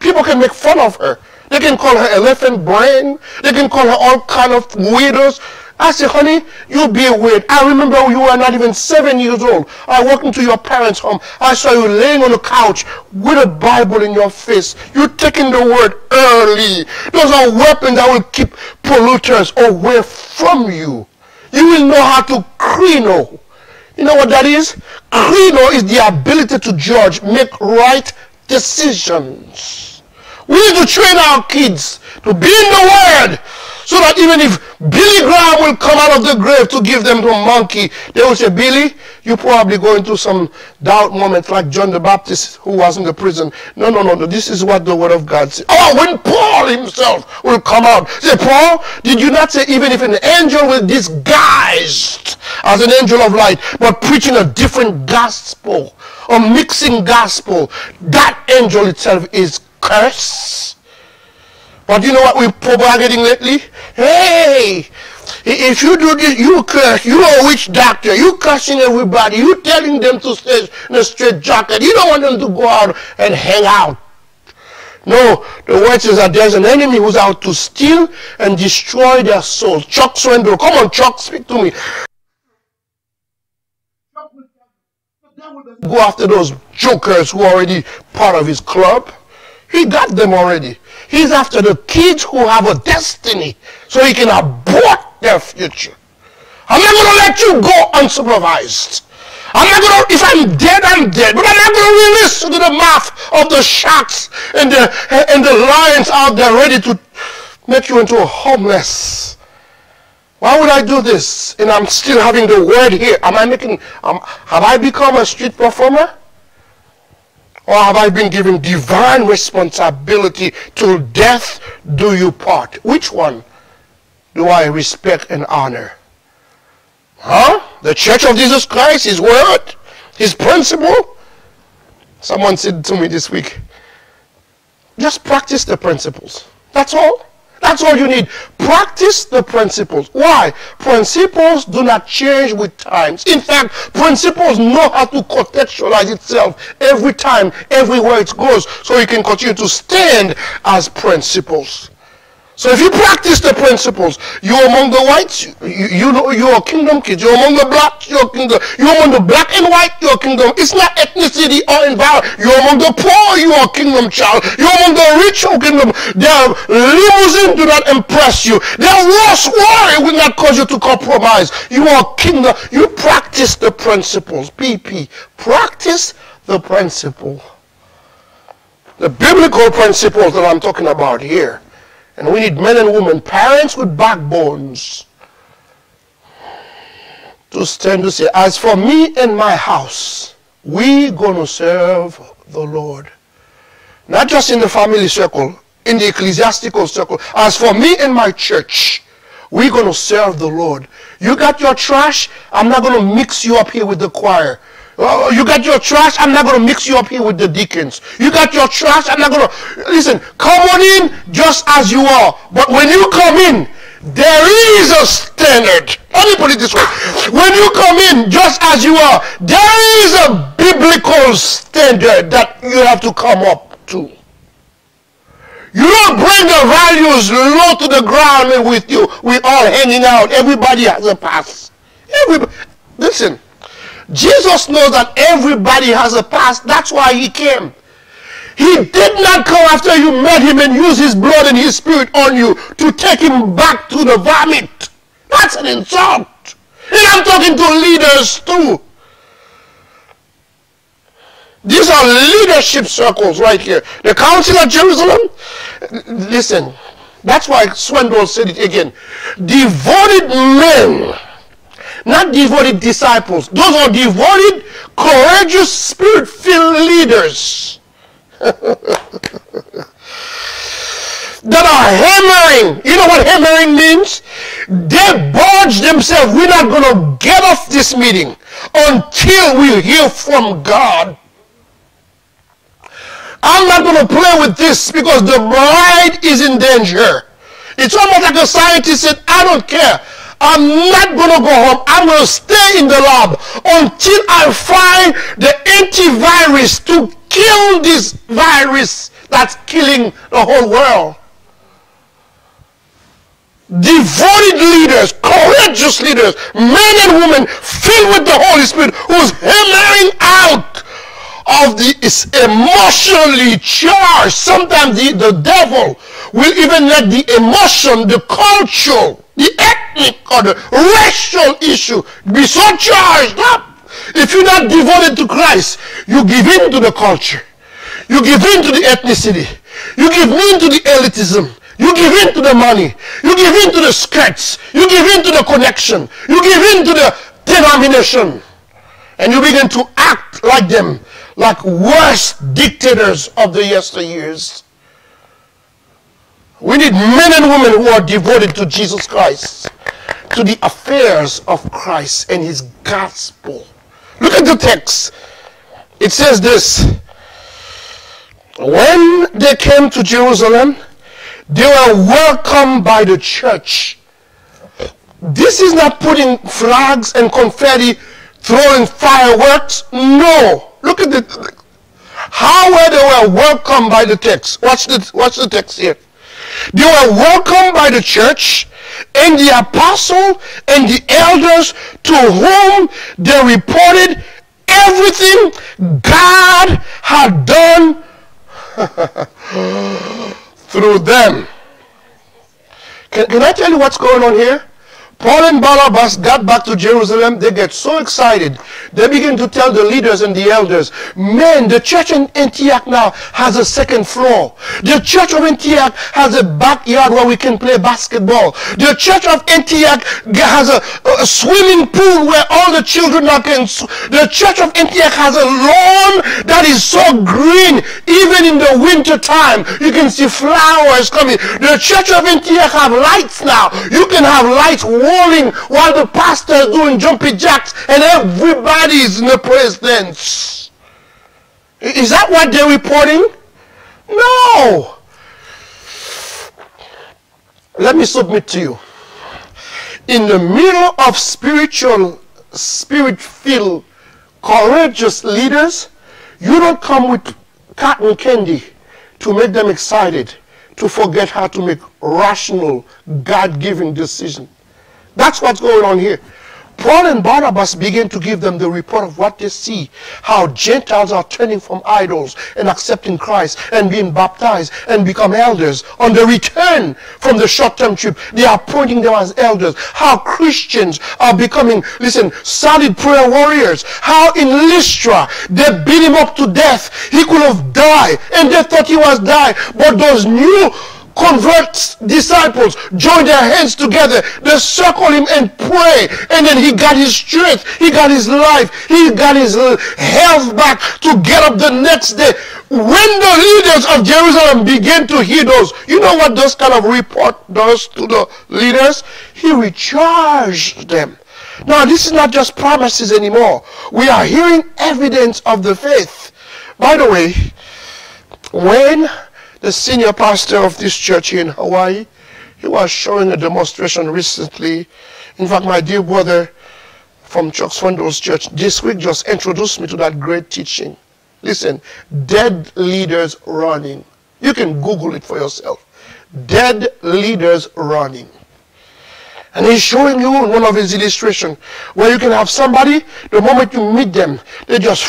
People can make fun of her. They can call her elephant brain. They can call her all kind of weirdos. I said, honey, you be weird. I remember you were not even seven years old. I walked into your parents' home. I saw you laying on the couch with a Bible in your face. You're taking the word early. Those are weapons that will keep polluters away from you. You will know how to krino. You know what that is? Krino is the ability to judge, make right decisions. We need to train our kids to be in the Word so that even if Billy Graham will come out of the grave to give them to a monkey, they will say, Billy, you probably going through some doubt moments like John the Baptist who was in the prison. No, no, no, no. This is what the Word of God says. Oh, when Paul himself will come out, say, Paul, did you not say even if an angel will disguised as an angel of light, but preaching a different gospel, a mixing gospel, that angel itself is curse. But you know what we're propagating lately? Hey, if you do this, you curse. You are a witch doctor. You cursing everybody. You telling them to stay in a straight jacket. You don't want them to go out and hang out. No, the word says that there's an enemy who's out to steal and destroy their souls. Chuck Swindoll. Come on, Chuck, speak to me. Go after those jokers who are already part of his club. He got them already. He's after the kids who have a destiny so he can abort their future. I'm not going to let you go unsupervised. I'm not going to, if I'm dead, I'm dead. But I'm not going to release to the mouth of the sharks and the, and the lions out there ready to make you into a homeless. Why would I do this? And I'm still having the word here. Am I making, um, have I become a street performer? Or have I been given divine responsibility till death do you part? Which one do I respect and honor? Huh? The Church of Jesus Christ, His Word, His principle? Someone said to me this week, just practice the principles. That's all. That's all you need. Practice the principles. Why? Principles do not change with times. In fact, principles know how to contextualize itself every time, everywhere it goes, so it can continue to stand as principles. So if you practice the principles, you're among the whites, you, you know you're kingdom kid. You're among the blacks, you're kingdom. You're among the black and white, you're kingdom. It's not ethnicity or environment. You're among the poor, you're a kingdom child. You're among the rich, you're a kingdom. Their limousine do not impress you. Their worst worry will not cause you to compromise. You are kingdom. You practice the principles. PP. Practice the principle. The biblical principles that I'm talking about here. And we need men and women, parents with backbones, to stand to say, as for me and my house, we going to serve the Lord. Not just in the family circle, in the ecclesiastical circle. As for me and my church, we're going to serve the Lord. You got your trash, I'm not going to mix you up here with the choir. Oh, you got your trash, I'm not going to mix you up here with the deacons. You got your trash, I'm not going to... Listen, come on in just as you are. But when you come in, there is a standard. Let me put it this way. When you come in just as you are, there is a biblical standard that you have to come up to. You don't bring the values low to the ground with you. We're all hanging out. Everybody has a pass. Everybody. Listen. Jesus knows that everybody has a past. That's why he came. He did not come after you met him and use his blood and his spirit on you to take him back to the vomit. That's an insult. And I'm talking to leaders too. These are leadership circles right here. The Council of Jerusalem, listen, that's why Swindoll said it again. Devoted men not devoted disciples. Those are devoted, courageous, spirit-filled leaders. that are hammering. You know what hammering means? They budge themselves. We're not going to get off this meeting until we hear from God. I'm not going to play with this because the bride is in danger. It's almost like a scientist said, I don't care. I'm not going to go home. I'm going to stay in the lab until I find the antivirus to kill this virus that's killing the whole world devoted leaders, courageous leaders, men and women filled with the Holy Spirit who's hammering out of the is emotionally charged. Sometimes the, the devil will even let the emotion, the cultural, the ethnic or the racial issue be so charged up. If you're not devoted to Christ, you give in to the culture. You give in to the ethnicity. You give in to the elitism. You give in to the money. You give in to the skirts. You give in to the connection. You give in to the denomination. And you begin to act like them, like worst dictators of the yesteryears. We need men and women who are devoted to Jesus Christ, to the affairs of Christ and his gospel. Look at the text. It says this. When they came to Jerusalem, they were welcomed by the church. This is not putting flags and confetti, throwing fireworks. No. Look at the how were they were welcomed by the text. Watch the watch the text here. They were welcomed by the church and the apostle and the elders to whom they reported everything God had done through them. Can, can I tell you what's going on here? Paul and Barnabas got back to Jerusalem. They get so excited. They begin to tell the leaders and the elders, man, the church in Antioch now has a second floor. The church of Antioch has a backyard where we can play basketball. The church of Antioch has a, a swimming pool where all the children now can. The church of Antioch has a lawn that is so green. Even in the winter time, you can see flowers coming. The church of Antioch have lights now. You can have lights while the pastor is doing jumping jacks and everybody's in the presence. Is that what they're reporting? No. Let me submit to you. In the middle of spiritual, spirit-filled, courageous leaders, you don't come with cotton candy to make them excited, to forget how to make rational, God-given decisions. That's what's going on here. Paul and Barnabas begin to give them the report of what they see, how Gentiles are turning from idols and accepting Christ and being baptized and become elders. On the return from the short-term trip, they are appointing them as elders. How Christians are becoming, listen, solid prayer warriors. How in Lystra, they beat him up to death. He could have died and they thought he was dying. But those new converts disciples join their hands together they circle him and pray and then he got his strength he got his life he got his health back to get up the next day. When the leaders of jerusalem begin to hear those you know what those kind of report does to the leaders? He recharged them. Now this is not just promises anymore. We are hearing evidence of the faith. By the way when the senior pastor of this church here in Hawaii. He was showing a demonstration recently. In fact, my dear brother from Chuck Swindoll's church this week just introduced me to that great teaching. Listen, dead leaders running. You can Google it for yourself. Dead leaders running. And he's showing you one of his illustrations where you can have somebody, the moment you meet them, they just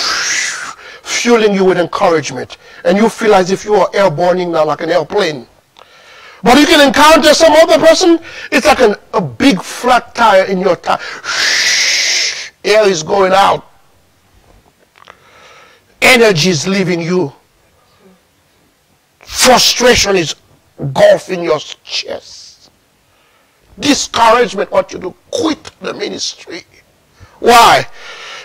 fueling you with encouragement. And you feel as if you are airborne now like an airplane. But you can encounter some other person, it's like an, a big flat tire in your tire. Air is going out. Energy is leaving you. Frustration is golfing your chest. Discouragement want you to quit the ministry. Why?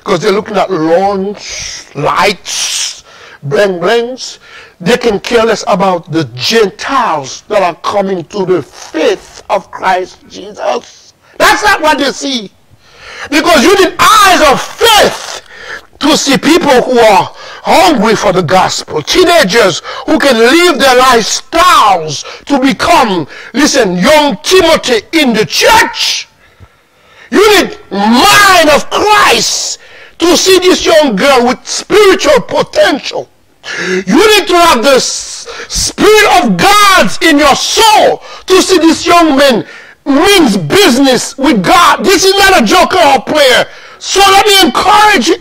Because they're looking at lawns, lights, bling blings. They can care less about the Gentiles that are coming to the faith of Christ Jesus. That's not what they see. Because you need eyes of faith to see people who are hungry for the gospel, teenagers who can live their lifestyles to become, listen, young Timothy in the church. You need mind of Christ to see this young girl with spiritual potential. You need to have the spirit of God in your soul to see this young man means business with God. This is not a joker or player. So let me encourage you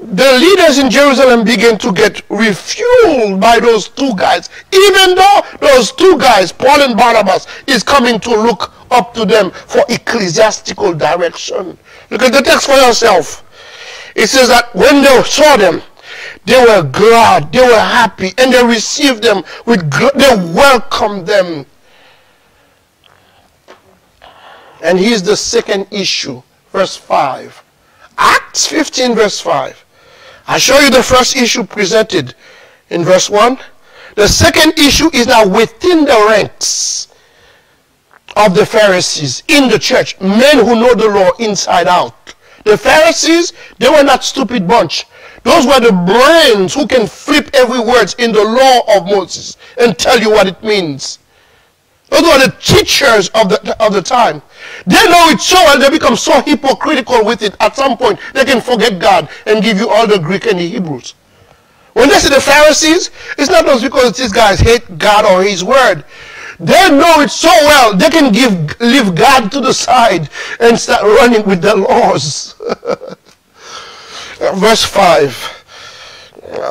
the leaders in Jerusalem begin to get refueled by those two guys, even though those two guys, Paul and Barnabas, is coming to look up to them for ecclesiastical direction. Look at the text for yourself. It says that when they saw them, they were glad, they were happy, and they received them with, they welcomed them. And here's the second issue, verse 5. Acts 15, verse 5. I show you the first issue presented in verse 1. The second issue is now within the ranks of the Pharisees in the church, men who know the law inside out. The Pharisees, they were not stupid bunch. Those were the brains who can flip every word in the law of Moses and tell you what it means. Those were the teachers of the, of the time. They know it so well, they become so hypocritical with it. At some point, they can forget God and give you all the Greek and the Hebrews. When they say the Pharisees, it's not just because these guys hate God or His Word. They know it so well, they can give, leave God to the side and start running with the laws. Verse 5.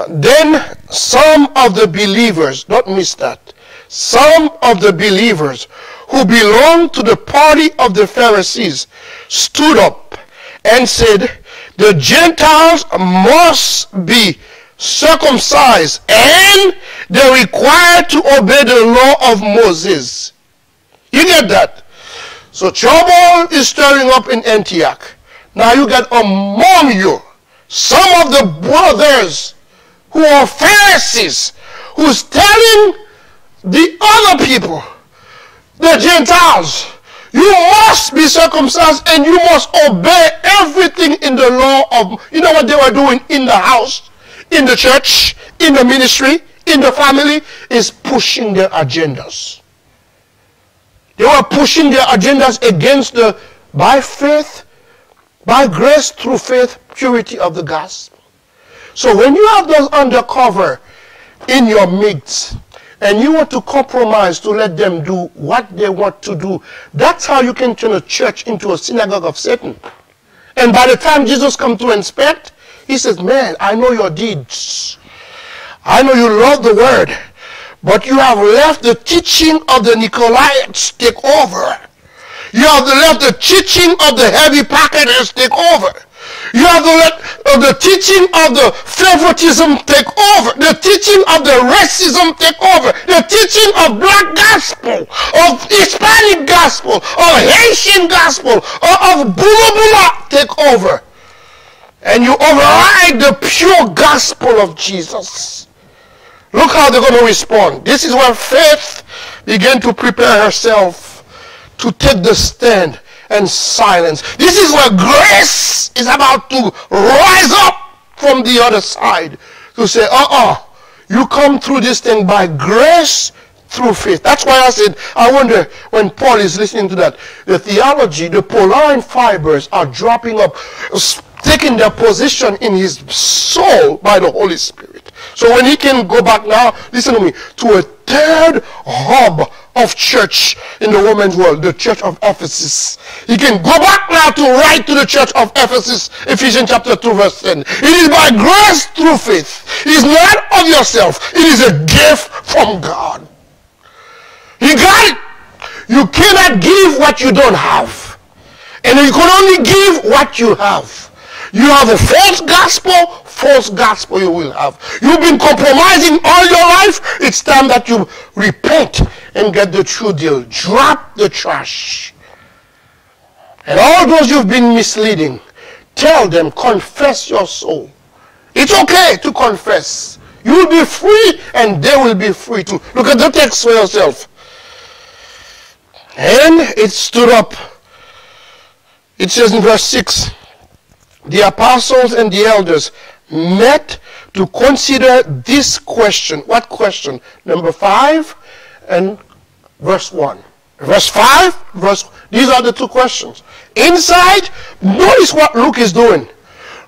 Then some of the believers, don't miss that, some of the believers who belonged to the party of the Pharisees stood up and said, the Gentiles must be circumcised and they're required to obey the law of Moses. You get that? So trouble is stirring up in Antioch. Now you get among you some of the brothers who are Pharisees who's telling the other people, the Gentiles, you must be circumcised and you must obey everything in the law of, you know what they were doing in the house, in the church, in the ministry, in the family, is pushing their agendas. They were pushing their agendas against the, by faith, by grace through faith, purity of the gospel. So when you have those undercover in your midst, and you want to compromise to let them do what they want to do, that's how you can turn a church into a synagogue of Satan. And by the time Jesus comes to inspect, he says, man, I know your deeds. I know you love the word, but you have left the teaching of the Nicolaites take over. You have left the teaching of the heavy packeters take over. You have let uh, the teaching of the favoritism take over. The teaching of the racism take over. The teaching of black gospel, of Hispanic gospel, of Haitian gospel, or of Bula Bula take over. And you override the pure gospel of Jesus. Look how they're going to respond. This is where faith began to prepare herself to take the stand and silence. This is where grace is about to rise up from the other side to say, uh-uh, you come through this thing by grace through faith. That's why I said, I wonder when Paul is listening to that, the theology, the Pauline fibers are dropping up, taking their position in his soul by the Holy Spirit. So when he can go back now, listen to me, to a third hub of church in the woman's world, the church of Ephesus. He can go back now to write to the church of Ephesus, Ephesians chapter 2 verse 10. It is by grace through faith. It is not of yourself. It is a gift from God. You got it. You cannot give what you don't have. And you can only give what you have. You have a false gospel, false gospel you will have. You've been compromising all your life. It's time that you repent and get the true deal. Drop the trash. And all those you've been misleading, tell them, confess your soul. It's okay to confess You will be free and they will be free too. Look at the text for yourself. And it stood up. It says in verse 6 the apostles and the elders met to consider this question. What question? Number 5 and verse 1. Verse 5, verse these are the two questions. Inside, notice what Luke is doing.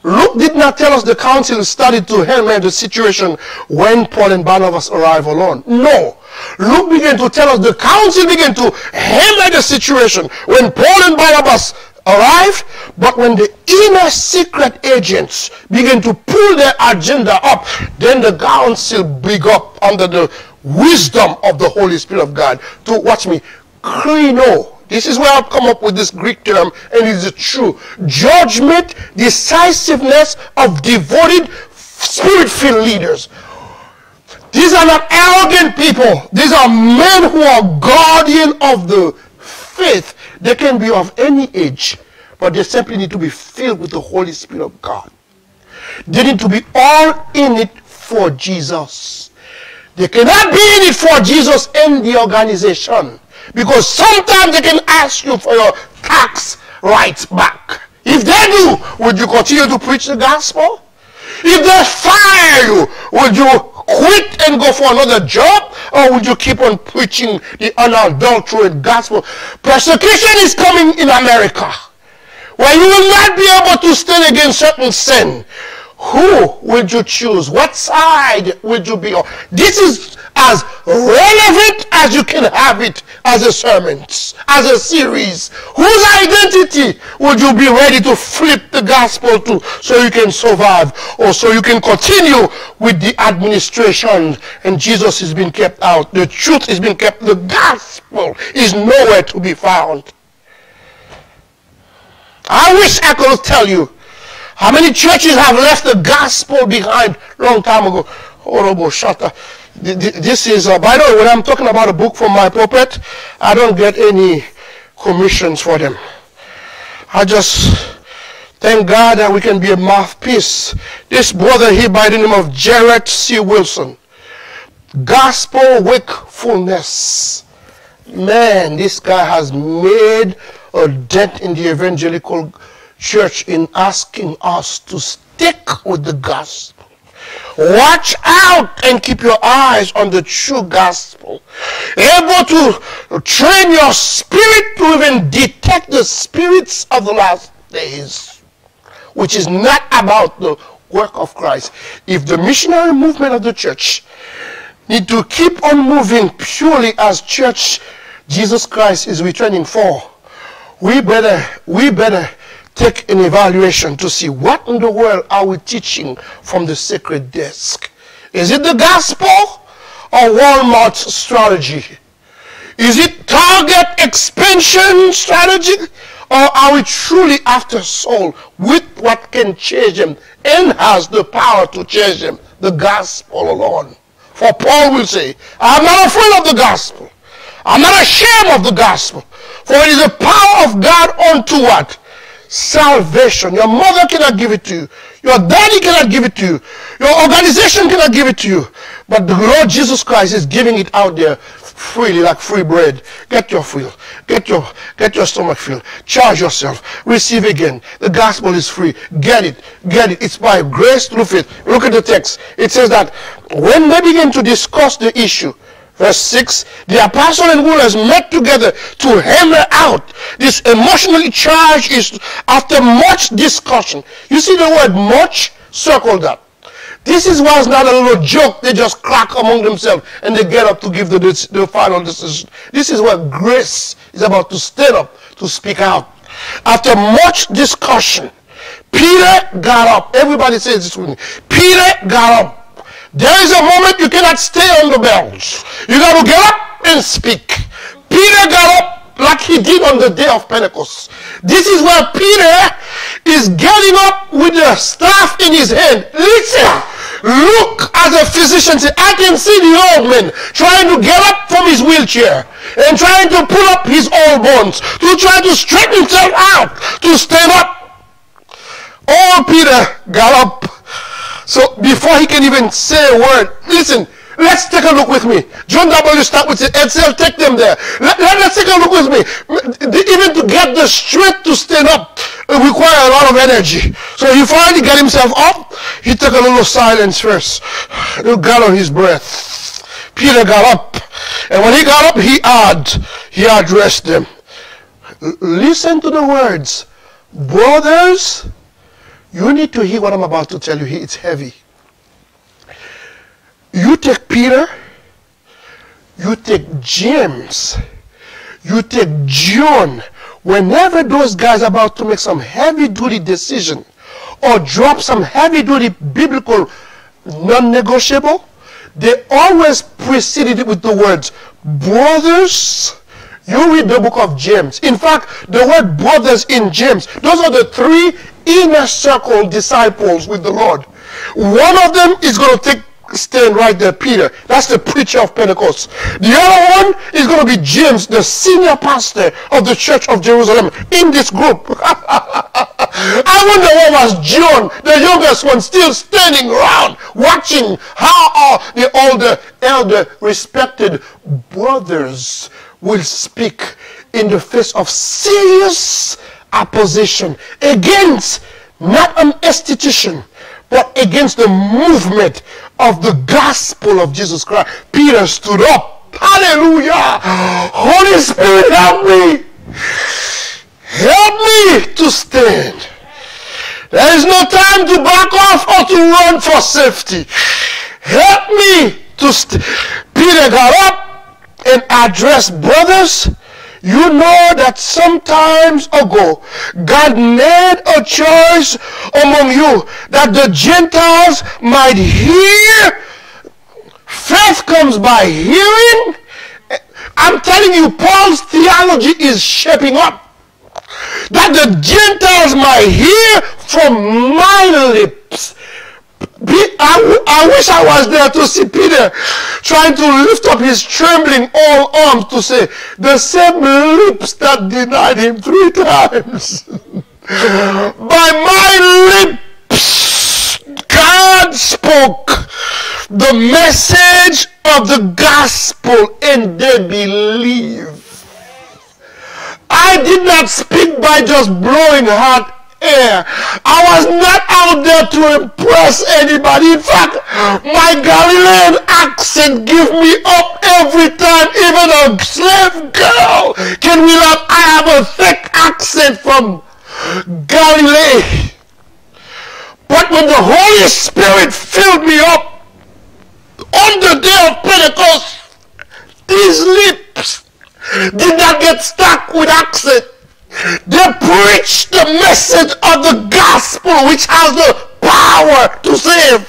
Luke did not tell us the council started to handle the situation when Paul and Barnabas arrived alone. No. Luke began to tell us the council began to handle the situation when Paul and Barnabas arrived, but when the inner secret agents begin to pull their agenda up, then the council big up under the wisdom of the Holy Spirit of God to, watch me, krino. This is where I've come up with this Greek term, and it's true. Judgment, decisiveness of devoted, spirit-filled leaders. These are not arrogant people. These are men who are guardian of the faith. They can be of any age, but they simply need to be filled with the Holy Spirit of God. They need to be all in it for Jesus. They cannot be in it for Jesus in the organization. Because sometimes they can ask you for your tax rights back. If they do, would you continue to preach the gospel? If they fire you, would you quit and go for another job? Or would you keep on preaching the unadulterated gospel? Persecution is coming in America. Where you will not be able to stand against certain sin. Who would you choose? What side would you be on? This is as relevant as you can have it as a sermon, as a series. Whose identity would you be ready to flip the gospel to so you can survive or so you can continue with the administration and Jesus is being kept out. The truth is being kept. The gospel is nowhere to be found. I wish I could tell you how many churches have left the gospel behind long time ago. Horrible shutter. This is, uh, by the way, when I'm talking about a book from my pulpit, I don't get any commissions for them. I just thank God that we can be a mouthpiece. This brother here by the name of Jared C. Wilson, gospel wakefulness. Man, this guy has made a dent in the evangelical church in asking us to stick with the gospel. Watch out and keep your eyes on the true gospel. Able to train your spirit to even detect the spirits of the last days, which is not about the work of Christ. If the missionary movement of the church need to keep on moving purely as church Jesus Christ is returning for, we better, we better take an evaluation to see what in the world are we teaching from the sacred desk. Is it the gospel or Walmart's strategy? Is it target expansion strategy? Or are we truly after soul with what can change them and has the power to change them? The gospel alone. For Paul will say, I'm not afraid of the gospel. I'm not ashamed of the gospel. For it is the power of God unto what? Salvation. Your mother cannot give it to you. Your daddy cannot give it to you. Your organization cannot give it to you. But the Lord Jesus Christ is giving it out there freely like free bread. Get your fill. Get your, get your stomach filled. Charge yourself. Receive again. The gospel is free. Get it. Get it. It's by grace through faith. Look at the text. It says that when they begin to discuss the issue, Verse 6, the apostle and rulers met together to hammer out this emotionally charged issue after much discussion. You see the word much? Circle that. This is why it's not a little joke. They just crack among themselves and they get up to give the, the final decision. This is what grace is about to stand up, to speak out. After much discussion, Peter got up. Everybody says this with me. Peter got up there is a moment you cannot stay on the bench. You got to get up and speak. Peter got up like he did on the day of Pentecost. This is where Peter is getting up with the staff in his hand. Listen, look as a physician I can see the old man trying to get up from his wheelchair and trying to pull up his old bones to try to straighten himself out to stand up. Old Peter got up So before he can even say a word, listen, let's take a look with me. John W. Stott would say, Edsel, take them there. Let, us take a look with me. Even to get the strength to stand up require a lot of energy. So he finally got himself up. He took a little silence first. He got on his breath. Peter got up. And when he got up, he had, he addressed them. Listen to the words. Brothers, you need to hear what I'm about to tell you. Here. It's heavy. You take Peter, you take James, you take John. Whenever those guys are about to make some heavy duty decision or drop some heavy duty biblical non-negotiable, they always preceded it with the words, brothers, you read the book of James. In fact, the word brothers in James, those are the three inner circle disciples with the Lord. One of them is going to take stand right there, Peter. That's the preacher of Pentecost. The other one is going to be James, the senior pastor of the church of Jerusalem in this group. I wonder what was John, the youngest one, still standing around watching how all the older, elder, respected brothers will speak in the face of serious opposition against not an institution, but against the movement of the gospel of Jesus Christ. Peter stood up. Hallelujah. Holy Spirit, help me. Help me to stand. There is no time to back off or to run for safety. Help me to stand. Peter got up and address brothers you know that sometimes ago, God made a choice among you that the Gentiles might hear. Faith comes by hearing. I'm telling you, Paul's theology is shaping up. That the Gentiles might hear from my lips I, I wish I was there to see Peter trying to lift up his trembling old arms to say, the same lips that denied him three times. By my lips, God spoke the message of the gospel and they believe. I did not speak by just blowing hot air. I was not out there to impress anybody. In fact, my Galilean accent give me up every time. Even a slave girl can realize I have a thick accent from Galilee. But when the Holy Spirit filled me up on the day of Pentecost, these lips did not get stuck with accent. They preach the message of the gospel which has the power to save.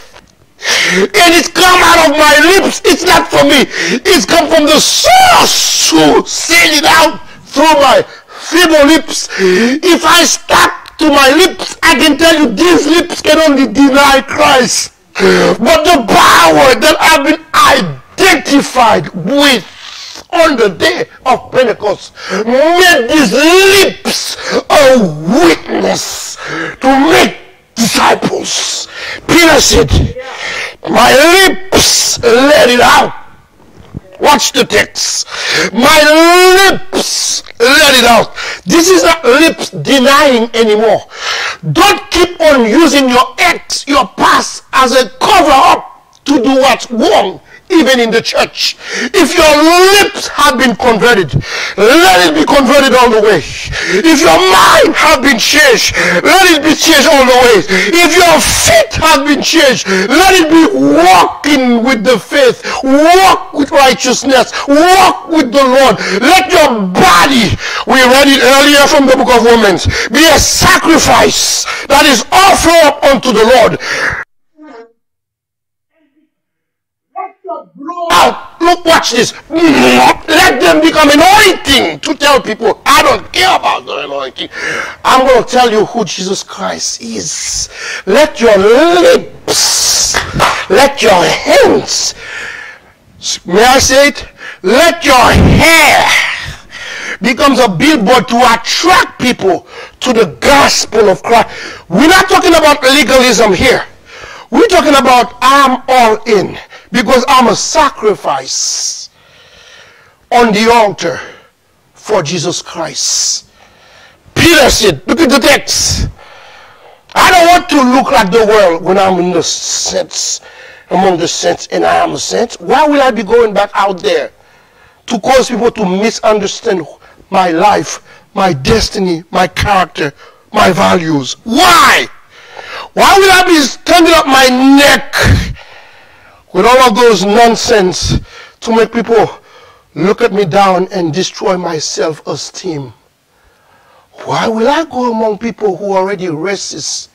And it's come out of my lips. It's not from me. It's come from the source who sent it out through my feeble lips. If I stop to my lips, I can tell you these lips can only deny Christ. But the power that I've been identified with on the day of Pentecost made these lips a witness to make disciples. Peter said, my lips let it out. Watch the text. My lips let it out. This is not lips denying anymore. Don't keep on using your ex, your past as a cover up to do what's wrong even in the church. If your lips have been converted, let it be converted all the way. If your mind have been changed, let it be changed all the way. If your feet have been changed, let it be walking with the faith, walk with righteousness, walk with the Lord. Let your body, we read it earlier from the book of Romans, be a sacrifice that is offered up unto the Lord. Out. Look, watch this. Let them become anointing to tell people, I don't care about the anointing. I'm going to tell you who Jesus Christ is. Let your lips, let your hands, may I say it? Let your hair becomes a billboard to attract people to the gospel of Christ. We're not talking about legalism here. We're talking about I'm all in because I'm a sacrifice on the altar for Jesus Christ. Peter said, look at the text. I don't want to look like the world when I'm in the saints, among the saints, and I am a saint. Why will I be going back out there to cause people to misunderstand my life, my destiny, my character, my values? Why? Why will I be standing up my neck with all of those nonsense to make people look at me down and destroy my self-esteem? Why will I go among people who are already racist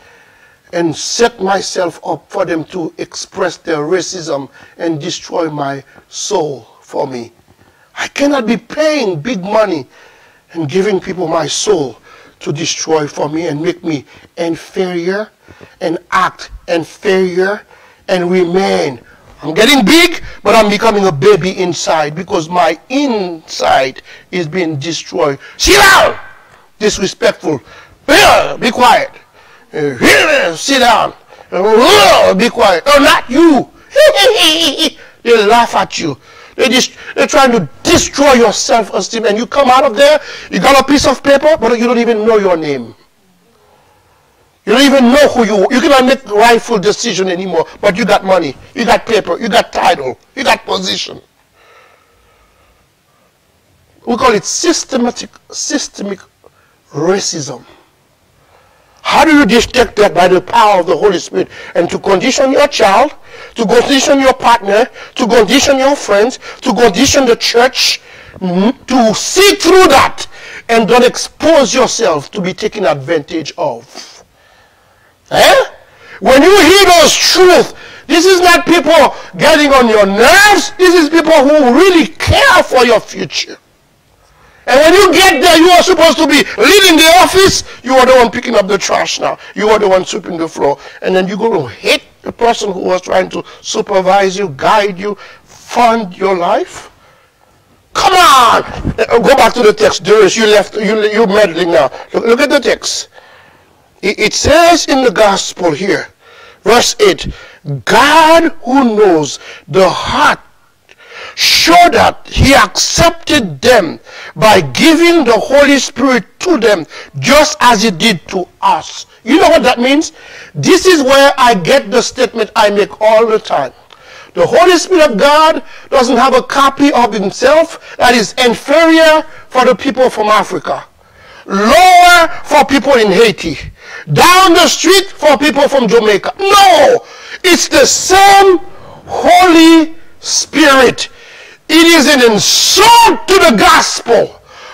and set myself up for them to express their racism and destroy my soul for me? I cannot be paying big money and giving people my soul to destroy for me and make me inferior and act inferior and remain. I'm getting big, but I'm becoming a baby inside because my inside is being destroyed. Sit down! Disrespectful. Be quiet. Uh, sit down. Uh, be quiet. Oh, not you. they laugh at you. They just, they're trying to destroy your self-esteem and you come out of there, you got a piece of paper, but you don't even know your name. You don't even know who you are. You cannot make rightful decision anymore, but you got money, you got paper, you got title, you got position. We call it systematic, systemic racism. How do you detect that? By the power of the Holy Spirit. And to condition your child, to condition your partner, to condition your friends, to condition the church, mm-hmm, to see through that and don't expose yourself to be taken advantage of. Eh? When you hear those truths, this is not people getting on your nerves. This is people who really care for your future. And when you get there, you are supposed to be leading the office. You are the one picking up the trash now. You are the one sweeping the floor. And then you're going to hate the person who was trying to supervise you, guide you, fund your life. Come on! Uh, go back to the text. Doris, you left, you, you're meddling now. Look, look at the text. It, says in the gospel here, verse 8, God who knows the heart show that he accepted them by giving the Holy Spirit to them just as he did to us. You know what that means? This is where I get the statement I make all the time. The Holy Spirit of God doesn't have a copy of himself that is inferior for the people from Africa, lower for people in Haiti, down the street for people from Jamaica. No! It's the same Holy Spirit it is an insult to the gospel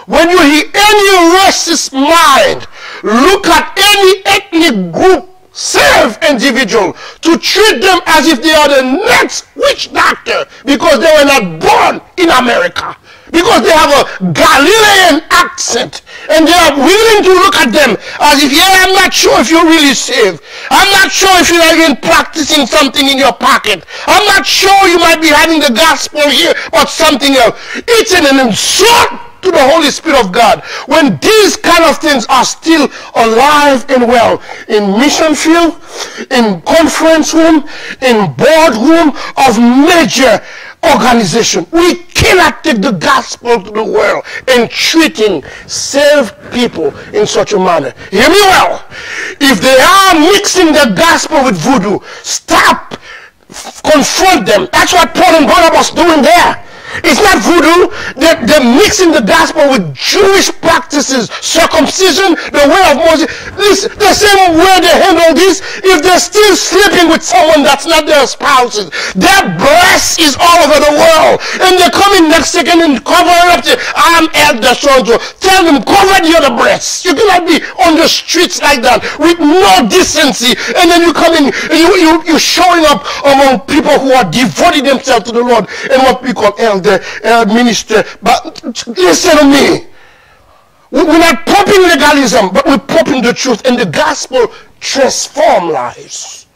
when you hear any racist mind look at any ethnic group serve individual to treat them as if they are the next witch doctor because they were not born in America because they have a Galilean accent and they are willing to look at them as if, yeah, I'm not sure if you're really saved. I'm not sure if you're even practicing something in your pocket. I'm not sure you might be having the gospel here or something else. It's an insult to the Holy Spirit of God when these kind of things are still alive and well in mission field, in conference room, in boardroom of major organization. We cannot take the gospel to the world and treating saved people in such a manner. Hear me well. If they are mixing the gospel with voodoo, stop. Confront them. That's what Paul and Barnabas doing there. It's not voodoo. They're, they're, mixing the gospel with Jewish practices, circumcision, the way of Moses. This, the same way they handle this, if they're still sleeping with someone that's not their spouses, their breast is all over the world. And they're coming next second and covering up. The, I'm Elder Sonjo. Tell them, cover the other breasts. You cannot be on the streets like that with no decency. And then you come in, you, you, you're showing up among people who are devoting themselves to the Lord and what we call elder uh, minister. But listen to me. We're not popping legalism, but we're popping the truth. And the gospel transform lives.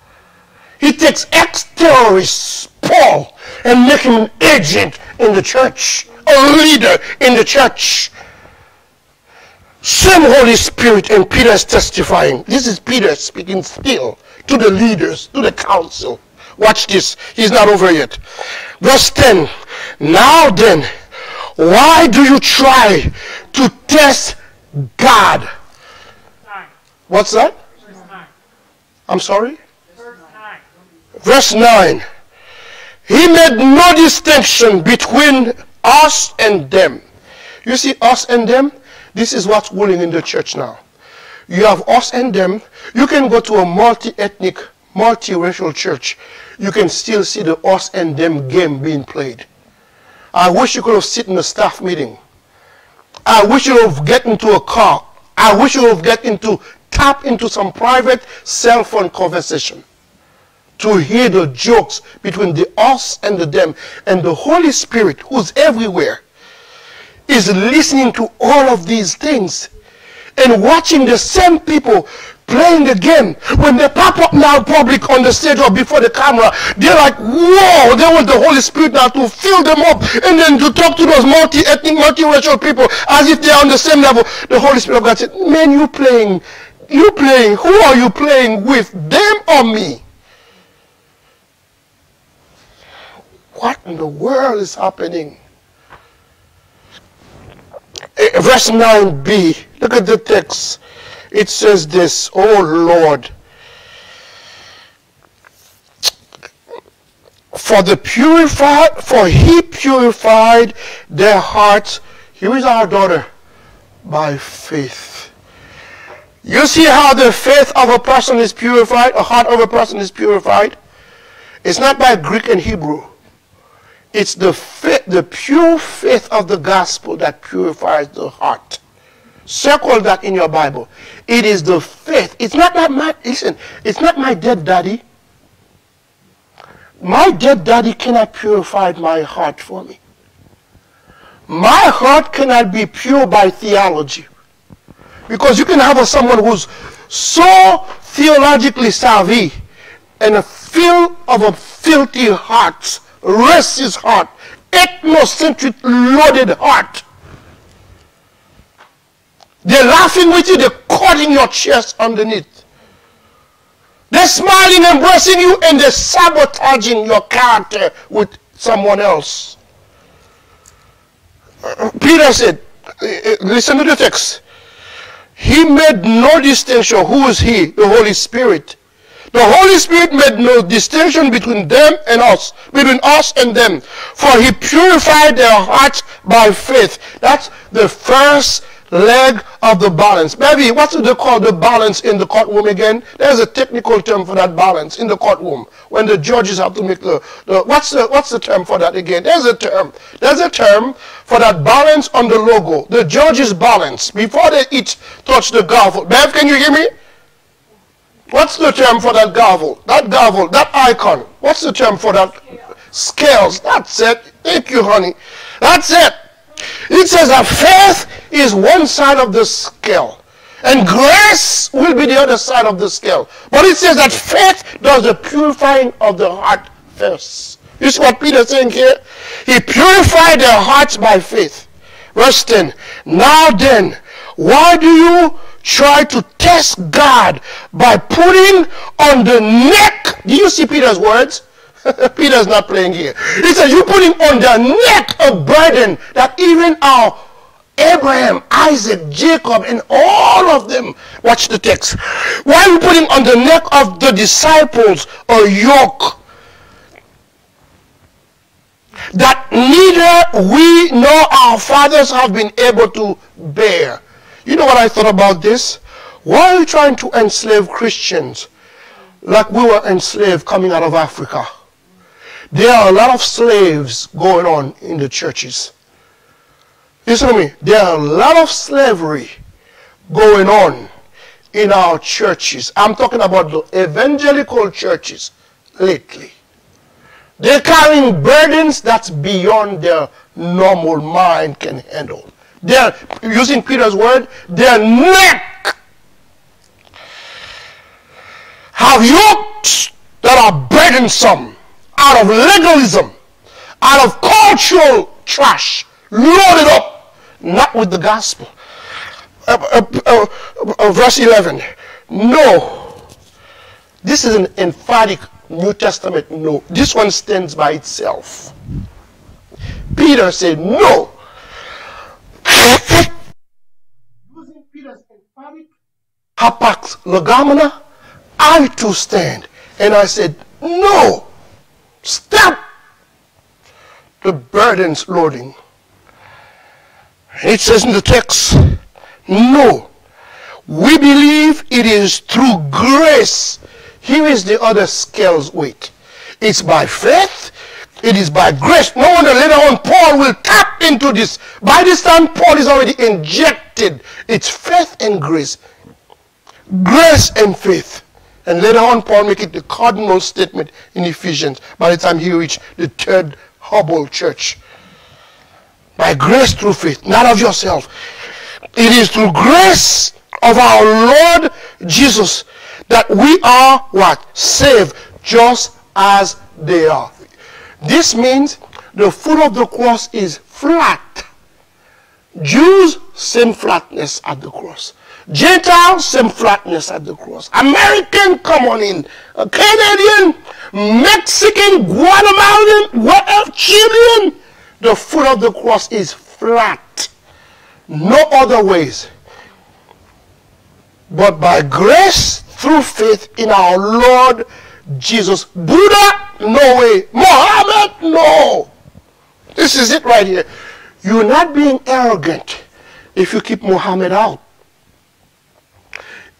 He takes ex-terrorists, Paul, and make him an agent in the church, a leader in the church. Same Holy Spirit, and Peter is testifying. This is Peter speaking still. to the leaders, to the council. Watch this. He's not over yet. Verse 10. Now then, why do you try to test God? What's that? I'm sorry? Verse 9. He made no distinction between us and them. You see, us and them, this is what's ruling in the church now. You have us and them. You can go to a multi-ethnic, multi-racial church. You can still see the us and them game being played. I wish you could have sit in a staff meeting. I wish you would have get into a car. I wish you would have get into, tap into some private cell phone conversation to hear the jokes between the us and the them. And the Holy Spirit, who's everywhere, is listening to all of these things and watching the same people playing the game. When they pop up now public on the stage or before the camera, they're like, whoa, they want the Holy Spirit now to fill them up and then to talk to those multi-ethnic, multi-racial people as if they're on the same level. The Holy Spirit of God said, man, you playing, you playing, who are you playing with, them or me? What in the world is happening? Eh, verse 9b, look at the text. It says this, Oh Lord, for the purified, for he purified their hearts. Here is our daughter by faith. You see how the faith of a person is purified, a heart of a person is purified? It's not by Greek and Hebrew. It's the, faith, the pure faith of the gospel that purifies the heart. Circle that in your Bible. It is the faith. It's not that my, listen, it's not my dead daddy. My dead daddy cannot purify my heart for me. My heart cannot be pure by theology. Because you can have a, someone who's so theologically savvy and a filled of a filthy heart racist heart, ethnocentric loaded heart. They're laughing with you, they're cutting your chest underneath. They're smiling, embracing you, and they're sabotaging your character with someone else. Peter said, listen to the text. He made no distinction. Who is he? The Holy Spirit. The Holy Spirit made no distinction between them and us, between us and them. For he purified their hearts by faith. That's the first leg of the balance. Maybe what's they call the balance in the courtroom again? There's a technical term for that balance in the courtroom when the judges have to make the, the what's the what's the term for that again? There's a term. There's a term for that balance on the logo. The judge's balance before they each touch the gavel. Bev, can you hear me? What's the term for that gavel? That gavel, that icon. What's the term for that? Scales. That's it. Thank you, honey. That's it. It says that faith is one side of the scale. And grace will be the other side of the scale. But it says that faith does the purifying of the heart first. You see what Peter's saying here? He purified their hearts by faith. Verse 10. Now then, why do you try to test God by putting on the neck. Do you see Peter's words? Peter's not playing here. He says, You're putting on the neck a burden that even our Abraham, Isaac, Jacob, and all of them, watch the text. Why are you putting on the neck of the disciples a yoke that neither we nor our fathers have been able to bear? You know what I thought about this? Why are you trying to enslave Christians like we were enslaved coming out of Africa? There are a lot of slaves going on in the churches. Listen to me. There are a lot of slavery going on in our churches. I'm talking about the evangelical churches lately. They're carrying burdens that's beyond their normal mind can handle. They're, using Peter's word, their neck have yokes that are burdensome out of legalism, out of cultural trash, loaded up, not with the gospel. Uh, uh, uh, uh verse 11. No. This is an emphatic New Testament no. This one stands by itself. Peter said, No. Using Peter's emphatic hapax legomena, I too stand. And I said, No. Stop the burdens loading. It says in the text, No. We believe it is through grace. Here is the other scales weight. It's by faith. It is by grace. No wonder later on Paul will tap into this. By this time, Paul is already injected. It's faith and grace. Grace and faith. And later on, Paul make it the cardinal statement in Ephesians by the time he reached the third Hubble church. By grace through faith, not of yourself. It is through grace of our Lord Jesus that we are what? Saved just as they are. This means the foot of the cross is flat. Jews, same flatness at the cross. Gentiles, same flatness at the cross. American, come on in. A Canadian, Mexican, Guatemalan, whatever, Chilean. The foot of the cross is flat. No other ways. But by grace through faith in our Lord Jesus. Buddha, no way. Muhammad, no. This is it right here. You're not being arrogant if you keep Muhammad out.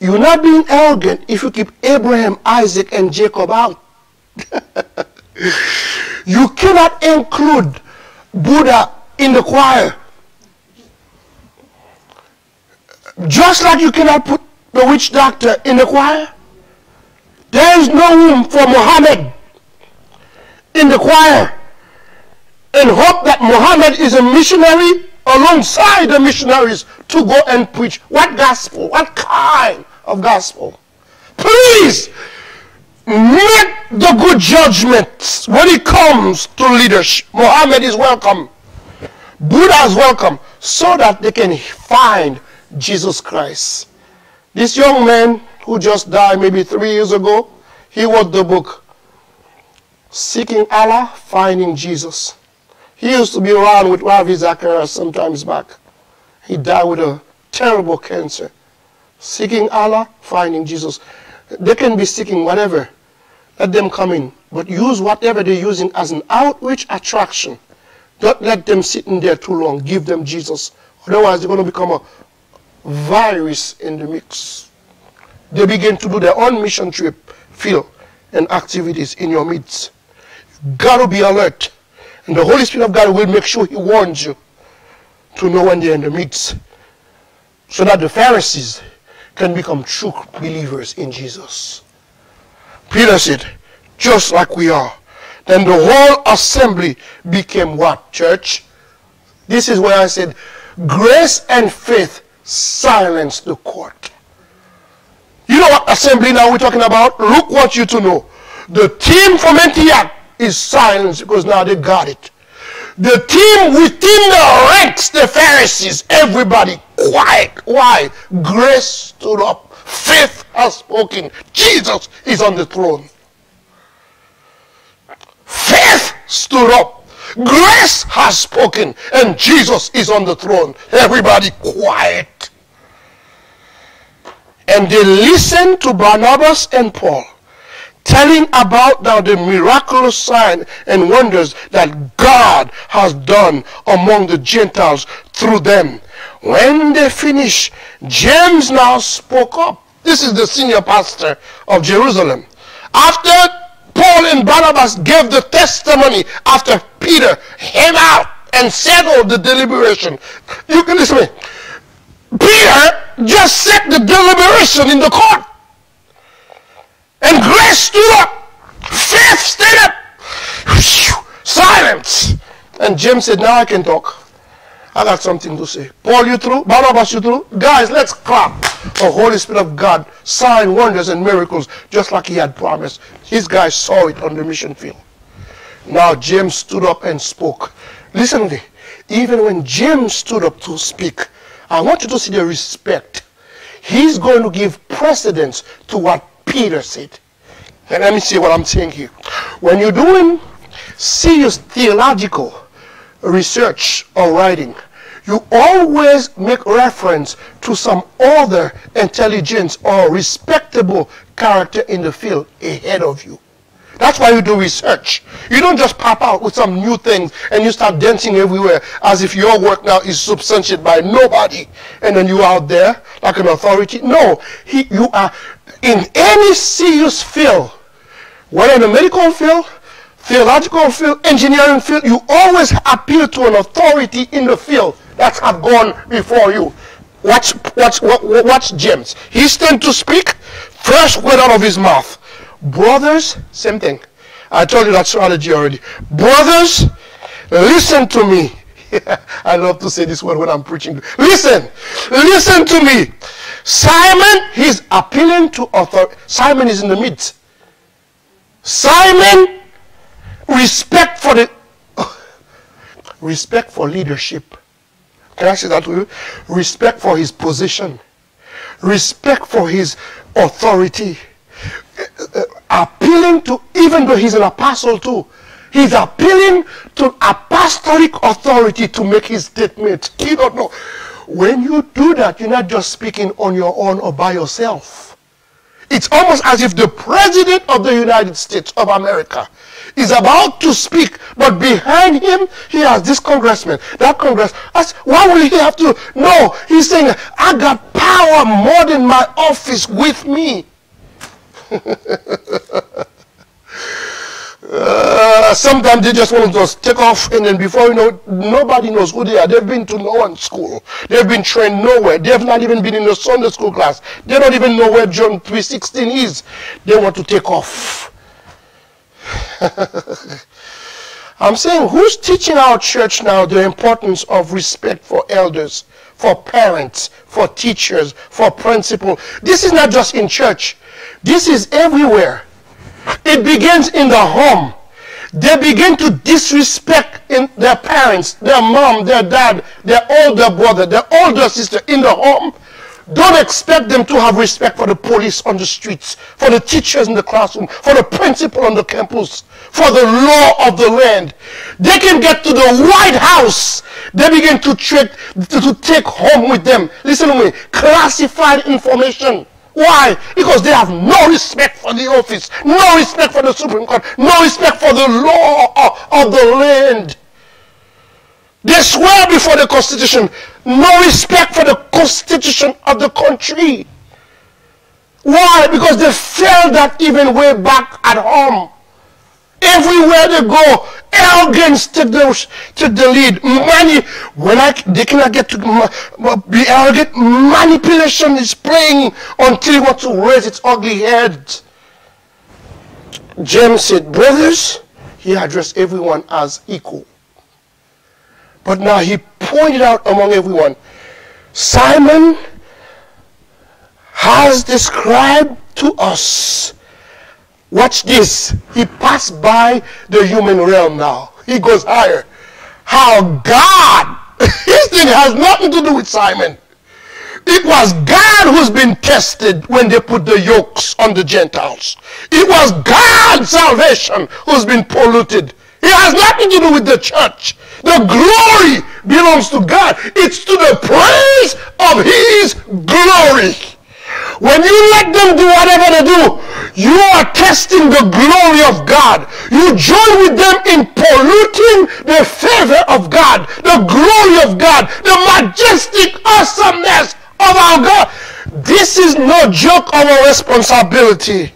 You're not being arrogant if you keep Abraham, Isaac, and Jacob out. you cannot include Buddha in the choir. Just like you cannot put the witch doctor in the choir. There is no room for Muhammad in the choir. And hope that Muhammad is a missionary alongside the missionaries to go and preach. What gospel? What kind of gospel? Please make the good judgments when it comes to leadership. Muhammad is welcome. Buddha is welcome so that they can find Jesus Christ. This young man who just died maybe three years ago, he wrote the book Seeking Allah, Finding Jesus. He used to be around with Ravi Zacharias sometimes back. He died with a terrible cancer. Seeking Allah, finding Jesus. They can be seeking whatever. Let them come in. But use whatever they're using as an outreach attraction. Don't let them sit in there too long. Give them Jesus. Otherwise, they're going to become a virus in the mix. They begin to do their own mission trip, feel, and activities in your midst. You've got to be alert. And the Holy Spirit of God will make sure He warns you to know when they're in the midst. So that the Pharisees can become true believers in Jesus. Peter said, just like we are. Then the whole assembly became what, church? This is where I said, grace and faith silence the court. You know what assembly now we're talking about? Look what you to know. The team from Antioch is silenced because now they got it. The team within the ranks, the Pharisees, everybody quiet. Why? Grace stood up. Faith has spoken. Jesus is on the throne. Faith stood up. Grace has spoken and Jesus is on the throne. Everybody quiet. And they listened to Barnabas and Paul telling about now the miraculous sign and wonders that God has done among the Gentiles through them. When they finished, James now spoke up. This is the senior pastor of Jerusalem. After Paul and Barnabas gave the testimony after Peter came out and settled the deliberation. You can listen to me. Peter just set the deliberation in the court. And grace stood up. Faith stood up. Silence. And James said, now I can talk. I got something to say. Paul, you through? Barnabas, you through? Guys, let's clap. The Holy Spirit of God, sign wonders and miracles, just like he had promised. These guys saw it on the mission field. Now James stood up and spoke. Listen to. Even when James stood up to speak, I want you to see the respect. He's going to give precedence to what Peter said. And let me see what I'm saying here. When you're doing serious theological research or writing, you always make reference to some other intelligence or respectable character in the field ahead of you. That's why you do research. You don't just pop out with some new things and you start dancing everywhere as if your work now is substantiated by nobody and then you out there like an authority. No, he, you are in any serious field, whether in the medical field, theological field, engineering field, you always appeal to an authority in the field that have gone before you. Watch, watch, watch James. He stand to speak, first word out of his mouth. Brothers, same thing. I told you that strategy already. Brothers, listen to me. I love to say this word when I'm preaching. Listen, listen to me. Simon, he's appealing to authority. Simon is in the midst. Simon, respect for the respect for leadership. Can I say that to you? Respect for his position. Respect for his authority appealing to, even though he's an apostle too, he's appealing to apostolic authority to make his statement. You don't know. When you do that, you're not just speaking on your own or by yourself. It's almost as if the president of the United States of America is about to speak, but behind him, he has this congressman, that congress. Why will he have to? No, he's saying, I got power more than my office with me uh, sometimes they just want to just take off and then before you know nobody knows who they are. They've been to no one's school. They've been trained nowhere. They've not even been in a Sunday school class. They don't even know where John 3.16 is. They want to take off. I'm saying, who's teaching our church now the importance of respect for elders, for parents, for teachers, for principal? This is not just in church. This is everywhere. It begins in the home. They begin to disrespect in their parents, their mom, their dad, their older brother, their older sister in the home. Don't expect them to have respect for the police on the streets, for the teachers in the classroom, for the principal on the campus, for the law of the land. They can get to the White House. They begin to, to, to take home with them. Listen to me. Classified information. Why? Because they have no respect for the office, no respect for the Supreme Court, no respect for the law of the land. They swear before the Constitution, no respect for the Constitution of the country. Why? Because they felt that even way back at home. Everywhere they go, arrogance take the, to the lead. Money, when I, they cannot get to be arrogant, manipulation is playing until it wants to raise its ugly head. James said, brothers, he addressed everyone as equal. But now he pointed out among everyone, Simon has described to us Watch this. He passed by the human realm now. He goes higher. How God, his thing has nothing to do with Simon. It was God who's been tested when they put the yokes on the Gentiles. It was God's salvation who's been polluted. It has nothing to do with the church. The glory belongs to God. It's to the praise of his glory. When you let them do whatever they do, you are testing the glory of God. You join with them in polluting the favor of God, the glory of God, the majestic awesomeness of our God. This is no joke of a responsibility.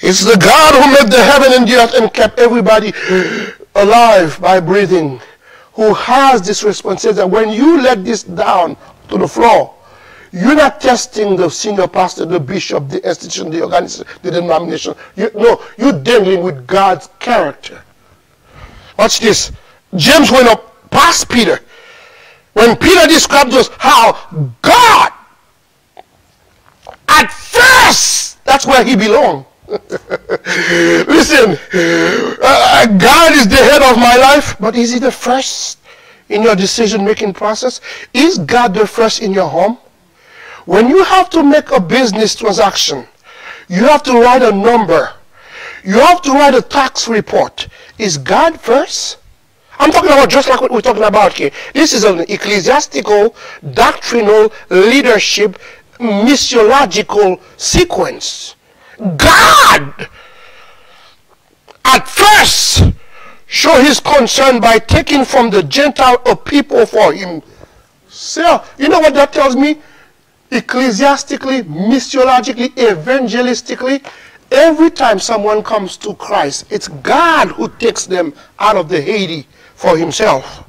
It's the God who made the heaven and the earth and kept everybody alive by breathing, who has this responsibility. When you let this down to the floor, you're not testing the senior pastor, the bishop, the institution, the organization, the denomination. You, no, you're dealing with God's character. Watch this. James went up past Peter. When Peter described us how God, at first, that's where he belonged. Listen, uh, God is the head of my life, but is he the first in your decision-making process? Is God the first in your home? When you have to make a business transaction, You have to write a number. You have to write a tax report. Is God first? I'm talking about just like what we're talking about here. This is an ecclesiastical, doctrinal, leadership, missiological sequence. God, at first, show his concern by taking from the Gentile a people for him. So, you know what that tells me? Ecclesiastically, missiologically, evangelistically, every time someone comes to Christ, it's God who takes them out of the Haiti for himself,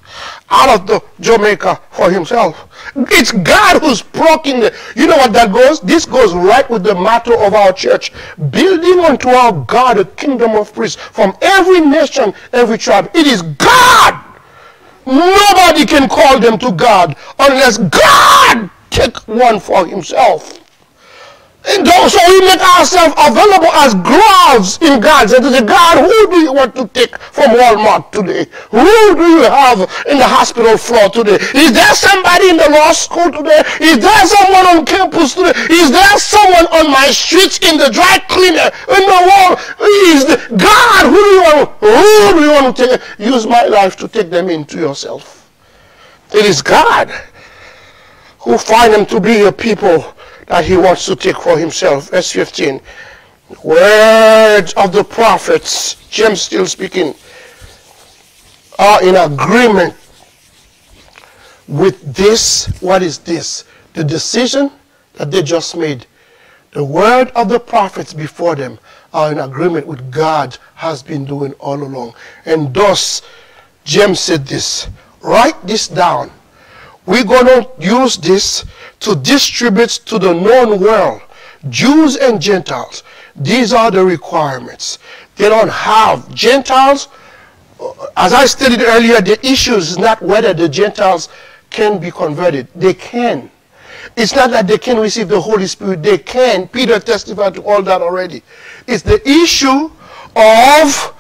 out of the Jamaica for himself. It's God who's broken the. You know what that goes? This goes right with the motto of our church building unto our God a kingdom of priests from every nation, every tribe. It is God. Nobody can call them to God unless God take one for himself. And so we make ourselves available as gloves in God's and to say, God, who do you want to take from Walmart today? Who do you have in the hospital floor today? Is there somebody in the law school today? Is there someone on campus today? Is there someone on my streets in the dry cleaner in the wall? Is the, God, who do you want? Who do you want to take, use my life to take them into yourself? It is God who find them to be a people that he wants to take for himself. Verse 15. Words of the prophets, James still speaking, are in agreement with this. What is this? The decision that they just made. The word of the prophets before them are in agreement with God has been doing all along. And thus, James said this, write this down. We're going to use this to distribute to the known world, Jews and Gentiles. These are the requirements. They don't have Gentiles. Uh, as I stated earlier, the issue is not whether the Gentiles can be converted. They can. It's not that they can receive the Holy Spirit. They can. Peter testified to all that already. It's the issue of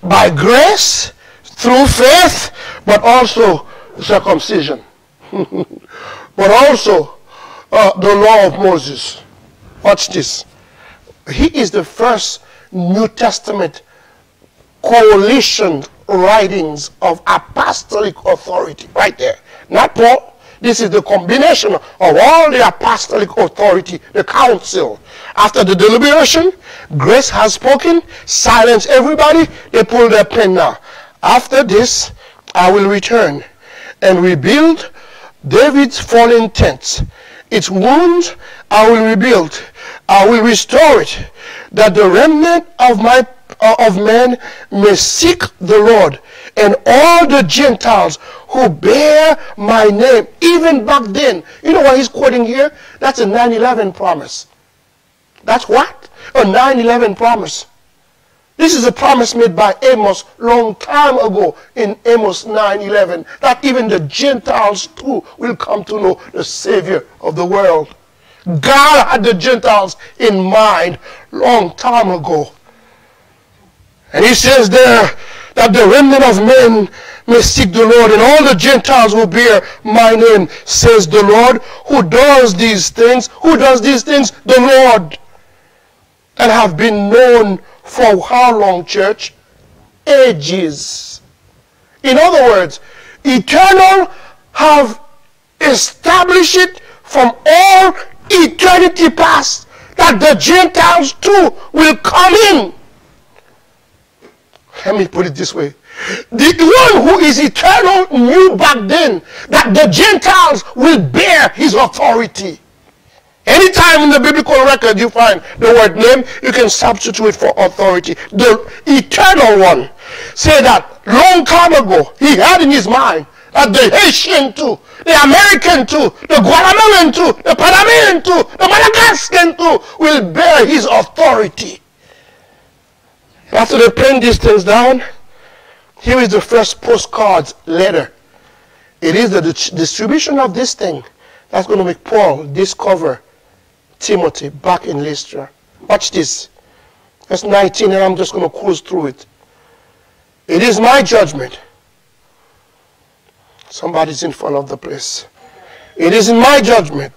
by grace, through faith, but also circumcision. But also uh, the law of Moses. Watch this. He is the first New Testament coalition writings of apostolic authority. Right there. Not Paul. This is the combination of all the apostolic authority, the council. After the deliberation, grace has spoken, silence everybody, they pull their pen now. After this, I will return and rebuild David's fallen tents. Its wounds I will rebuild. I will restore it, that the remnant of my uh, of men may seek the Lord, and all the Gentiles who bear my name, even back then. You know what he's quoting here? That's a 9-11 promise. That's what? A 9-11 promise. This is a promise made by Amos long time ago in Amos 9:11 that even the Gentiles too will come to know the Savior of the world. God had the Gentiles in mind long time ago. And he says there that the remnant of men may seek the Lord, and all the Gentiles will bear my name, says the Lord. Who does these things? Who does these things? The Lord. And have been known for how long, church? Ages. In other words, eternal have established it from all eternity past that the Gentiles too will come in. Let me put it this way. The one who is eternal knew back then that the Gentiles will bear his authority. Anytime in the biblical record you find the word name, you can substitute it for authority. The eternal one said that long time ago, he had in his mind that the Haitian too, the American too, the Guatemalan too, the Panamanian too, the Madagascan too will bear his authority. After pen these things down, here is the first postcard letter. It is the distribution of this thing that's going to make Paul discover Timothy back in Lystra. Watch this. Verse 19, and I'm just going to cruise through it. It is my judgment. Somebody's in front of the place. It is in my judgment.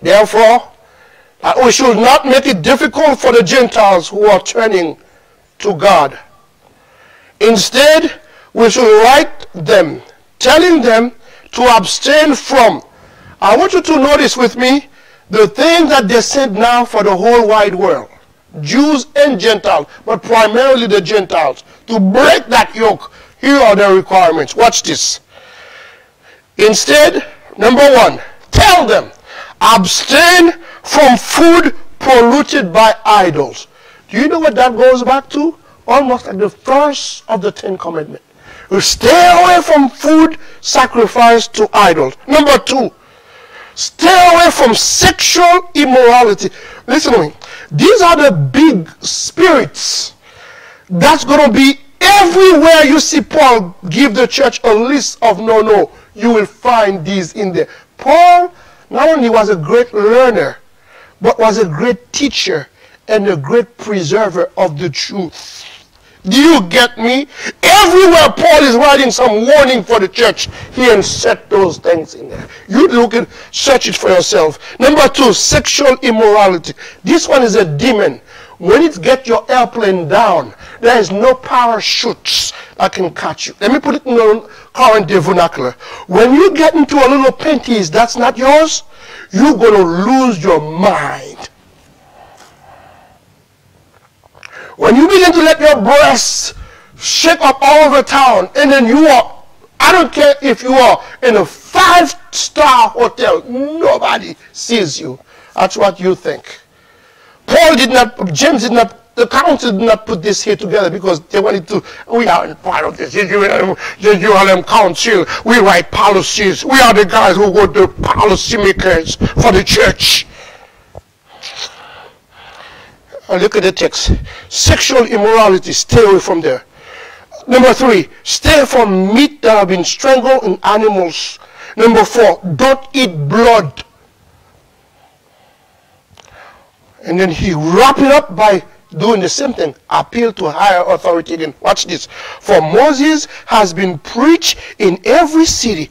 Therefore, we should not make it difficult for the Gentiles who are turning to God. Instead, we should write them, telling them to abstain from. I want you to notice with me the thing that they said now for the whole wide world. Jews and Gentiles, but primarily the Gentiles, to break that yoke. Here are the requirements. Watch this. Instead, number one, tell them, abstain from food polluted by idols. Do you know what that goes back to? Almost like the first of the Ten Commandments. Stay away from food sacrificed to idols. Number two, stay away from sexual immorality. Listen to me. These are the big spirits that's going to be everywhere you see Paul give the church a list of no, no. You will find these in there. Paul not only was a great learner, but was a great teacher and a great preserver of the truth. Do you get me? Everywhere Paul is writing some warning for the church, he set those things in there. You look and search it for yourself. Number two, sexual immorality. This one is a demon. When it gets your airplane down, there is no parachutes that can catch you. Let me put it in the current vernacular. When you get into a little panties that's not yours, you're going to lose your mind. When you begin to let your breasts shake up all over town, and then you are, I don't care if you are in a five-star hotel, nobody sees you. That's what you think. Paul did not, James did not, the council did not put this here together because they wanted to, we are in part of this ULM council. We write policies. We are the guys who go to policy makers for the church. And look at the text. Sexual immorality, stay away from there. Number three, stay from meat that have been strangled in animals. Number four, don't eat blood. And then he wrap it up by doing the same thing. Appeal to higher authority again. Watch this. For Moses has been preached in every city.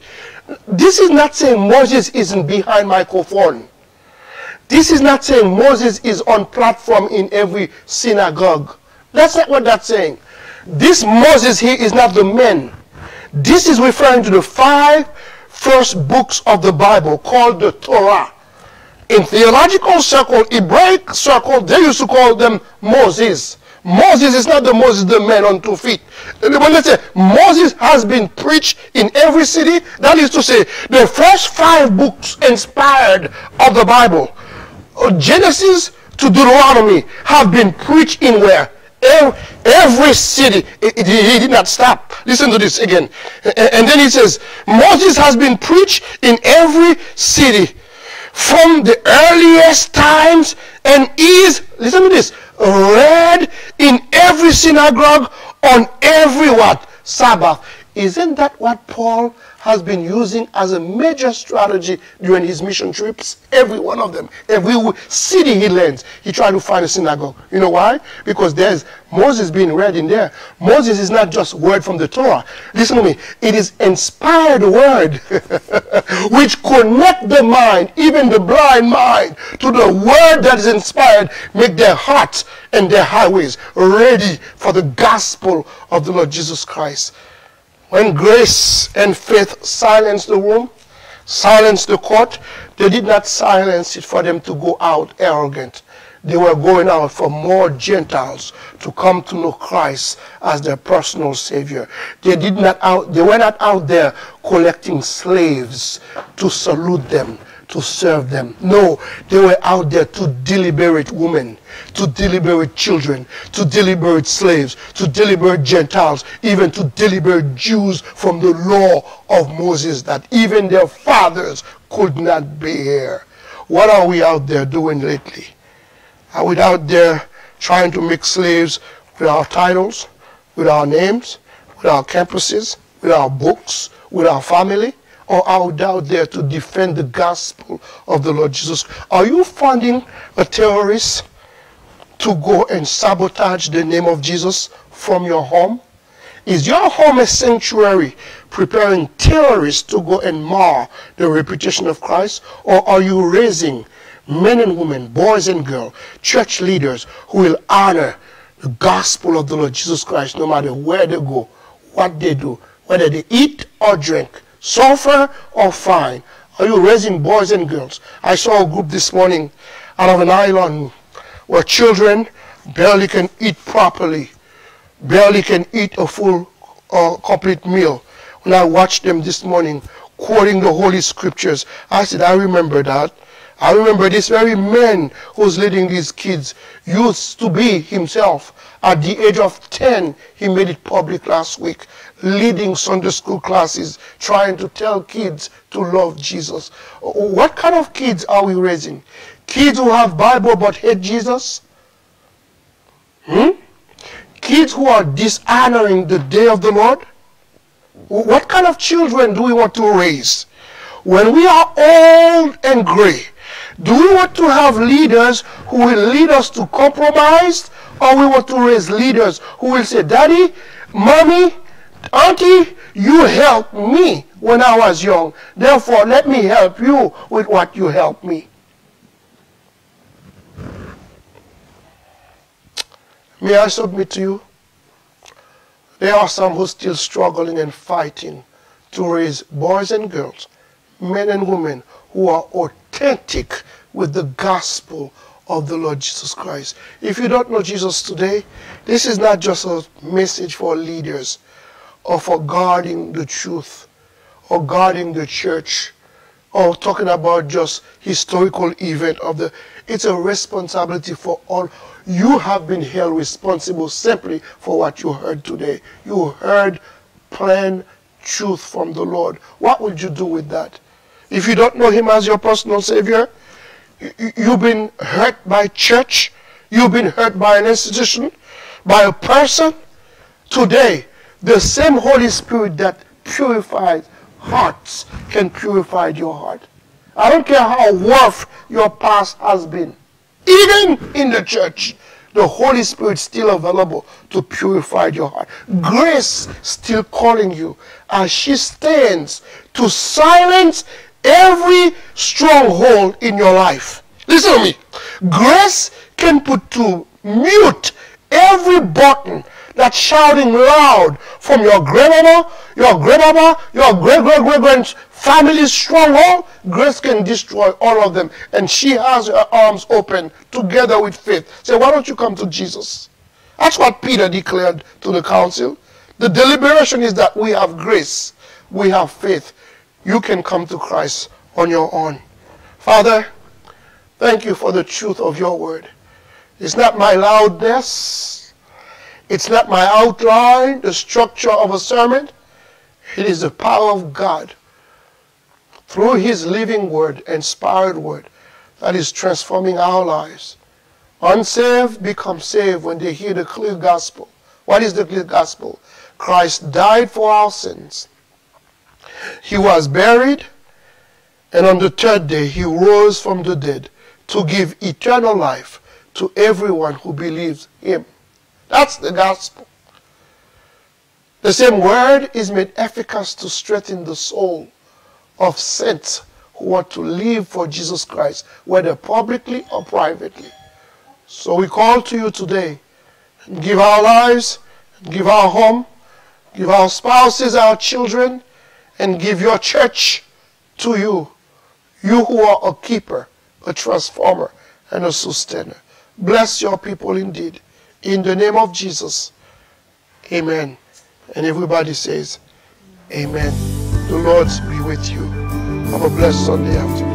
This is not saying Moses isn't behind microphone. This is not saying Moses is on platform in every synagogue. That's not what that's saying. This Moses here is not the man. This is referring to the five first books of the Bible called the Torah. In theological circle, Hebraic circle, they used to call them Moses. Moses is not the Moses, the man on two feet. When they say Moses has been preached in every city, that is to say, the first five books inspired of the Bible Genesis to Deuteronomy have been preached in where? Every city. He did not stop. Listen to this again. And then he says, Moses has been preached in every city from the earliest times and is, listen to this, read in every synagogue on every what? Sabbath. Isn't that what Paul has been using as a major strategy during his mission trips. Every one of them. Every city he lands, he tried to find a synagogue. You know why? Because there's Moses being read in there. Moses is not just word from the Torah. Listen to me. It is inspired word which connect the mind, even the blind mind, to the word that is inspired, make their hearts and their highways ready for the gospel of the Lord Jesus Christ. When grace and faith silenced the room, silenced the court, they did not silence it for them to go out arrogant. They were going out for more Gentiles to come to know Christ as their personal Savior. They did not out, they were not out there collecting slaves to salute them, to serve them. No, they were out there to deliberate women, to deliberate children, to deliberate slaves, to deliberate Gentiles, even to deliberate Jews from the law of Moses that even their fathers could not bear. What are we out there doing lately? Are we out there trying to make slaves with our titles, with our names, with our campuses, with our books, with our family? Or out out there to defend the gospel of the Lord Jesus? Are you funding a terrorist to go and sabotage the name of Jesus from your home? Is your home a sanctuary preparing terrorists to go and mar the reputation of Christ? Or are you raising men and women, boys and girls, church leaders who will honor the gospel of the Lord Jesus Christ no matter where they go, what they do, whether they eat or drink, suffer or fine. Are you raising boys and girls? I saw a group this morning out of an island where children barely can eat properly, barely can eat a full uh, complete meal. When I watched them this morning quoting the Holy Scriptures, I said, I remember that. I remember this very man who's leading these kids used to be himself. At the age of 10, he made it public last week, leading Sunday school classes, trying to tell kids to love Jesus. What kind of kids are we raising? Kids who have Bible but hate Jesus? Hmm? Kids who are dishonoring the day of the Lord? What kind of children do we want to raise? When we are old and gray, do we want to have leaders who will lead us to compromise? Or we want to raise leaders who will say, Daddy, Mommy, Auntie, you helped me when I was young. Therefore, let me help you with what you helped me. May I submit to you? There are some who are still struggling and fighting to raise boys and girls, men and women who are authentic with the gospel of the Lord Jesus Christ. If you don't know Jesus today, this is not just a message for leaders or for guarding the truth or guarding the church or talking about just historical event of the it's a responsibility for all. You have been held responsible simply for what you heard today. You heard plain truth from the lord. What would you do with that? If you don't know him as your personal savior you've been hurt by church you've been hurt by an institution by a person. Today the same holy spirit that purifies hearts can purify your heart. I don't care how rough your past has been. Even in the church, the Holy Spirit is still available to purify your heart. Grace still calling you as she stands to silence every stronghold in your life. Listen to me. Grace can put to mute every button that's shouting loud from your grandmama, your grandmama, your great great great grand family stronghold, grace can destroy all of them. And she has her arms open together with faith. Say, why don't you come to Jesus? That's what Peter declared to the council. The deliberation is that we have grace, we have faith. You can come to Christ on your own. Father, thank you for the truth of your word. It's not my loudness. It's not my outline, the structure of a sermon. It is the power of God through His living word, inspired word, that is transforming our lives. Unsaved become saved when they hear the clear gospel. What is the clear gospel? Christ died for our sins. He was buried, and on the third day he rose from the dead to give eternal life to everyone who believes him. That's the gospel. The same word is made efficacious to strengthen the soul of saints who want to live for Jesus Christ, whether publicly or privately. So we call to you today, give our lives, give our home, give our spouses, our children, and give your church to you. You who are a keeper, a transformer, and a sustainer. Bless your people indeed. In the name of Jesus. Amen. And everybody says, Amen. The Lord be with you. Have a blessed Sunday afternoon.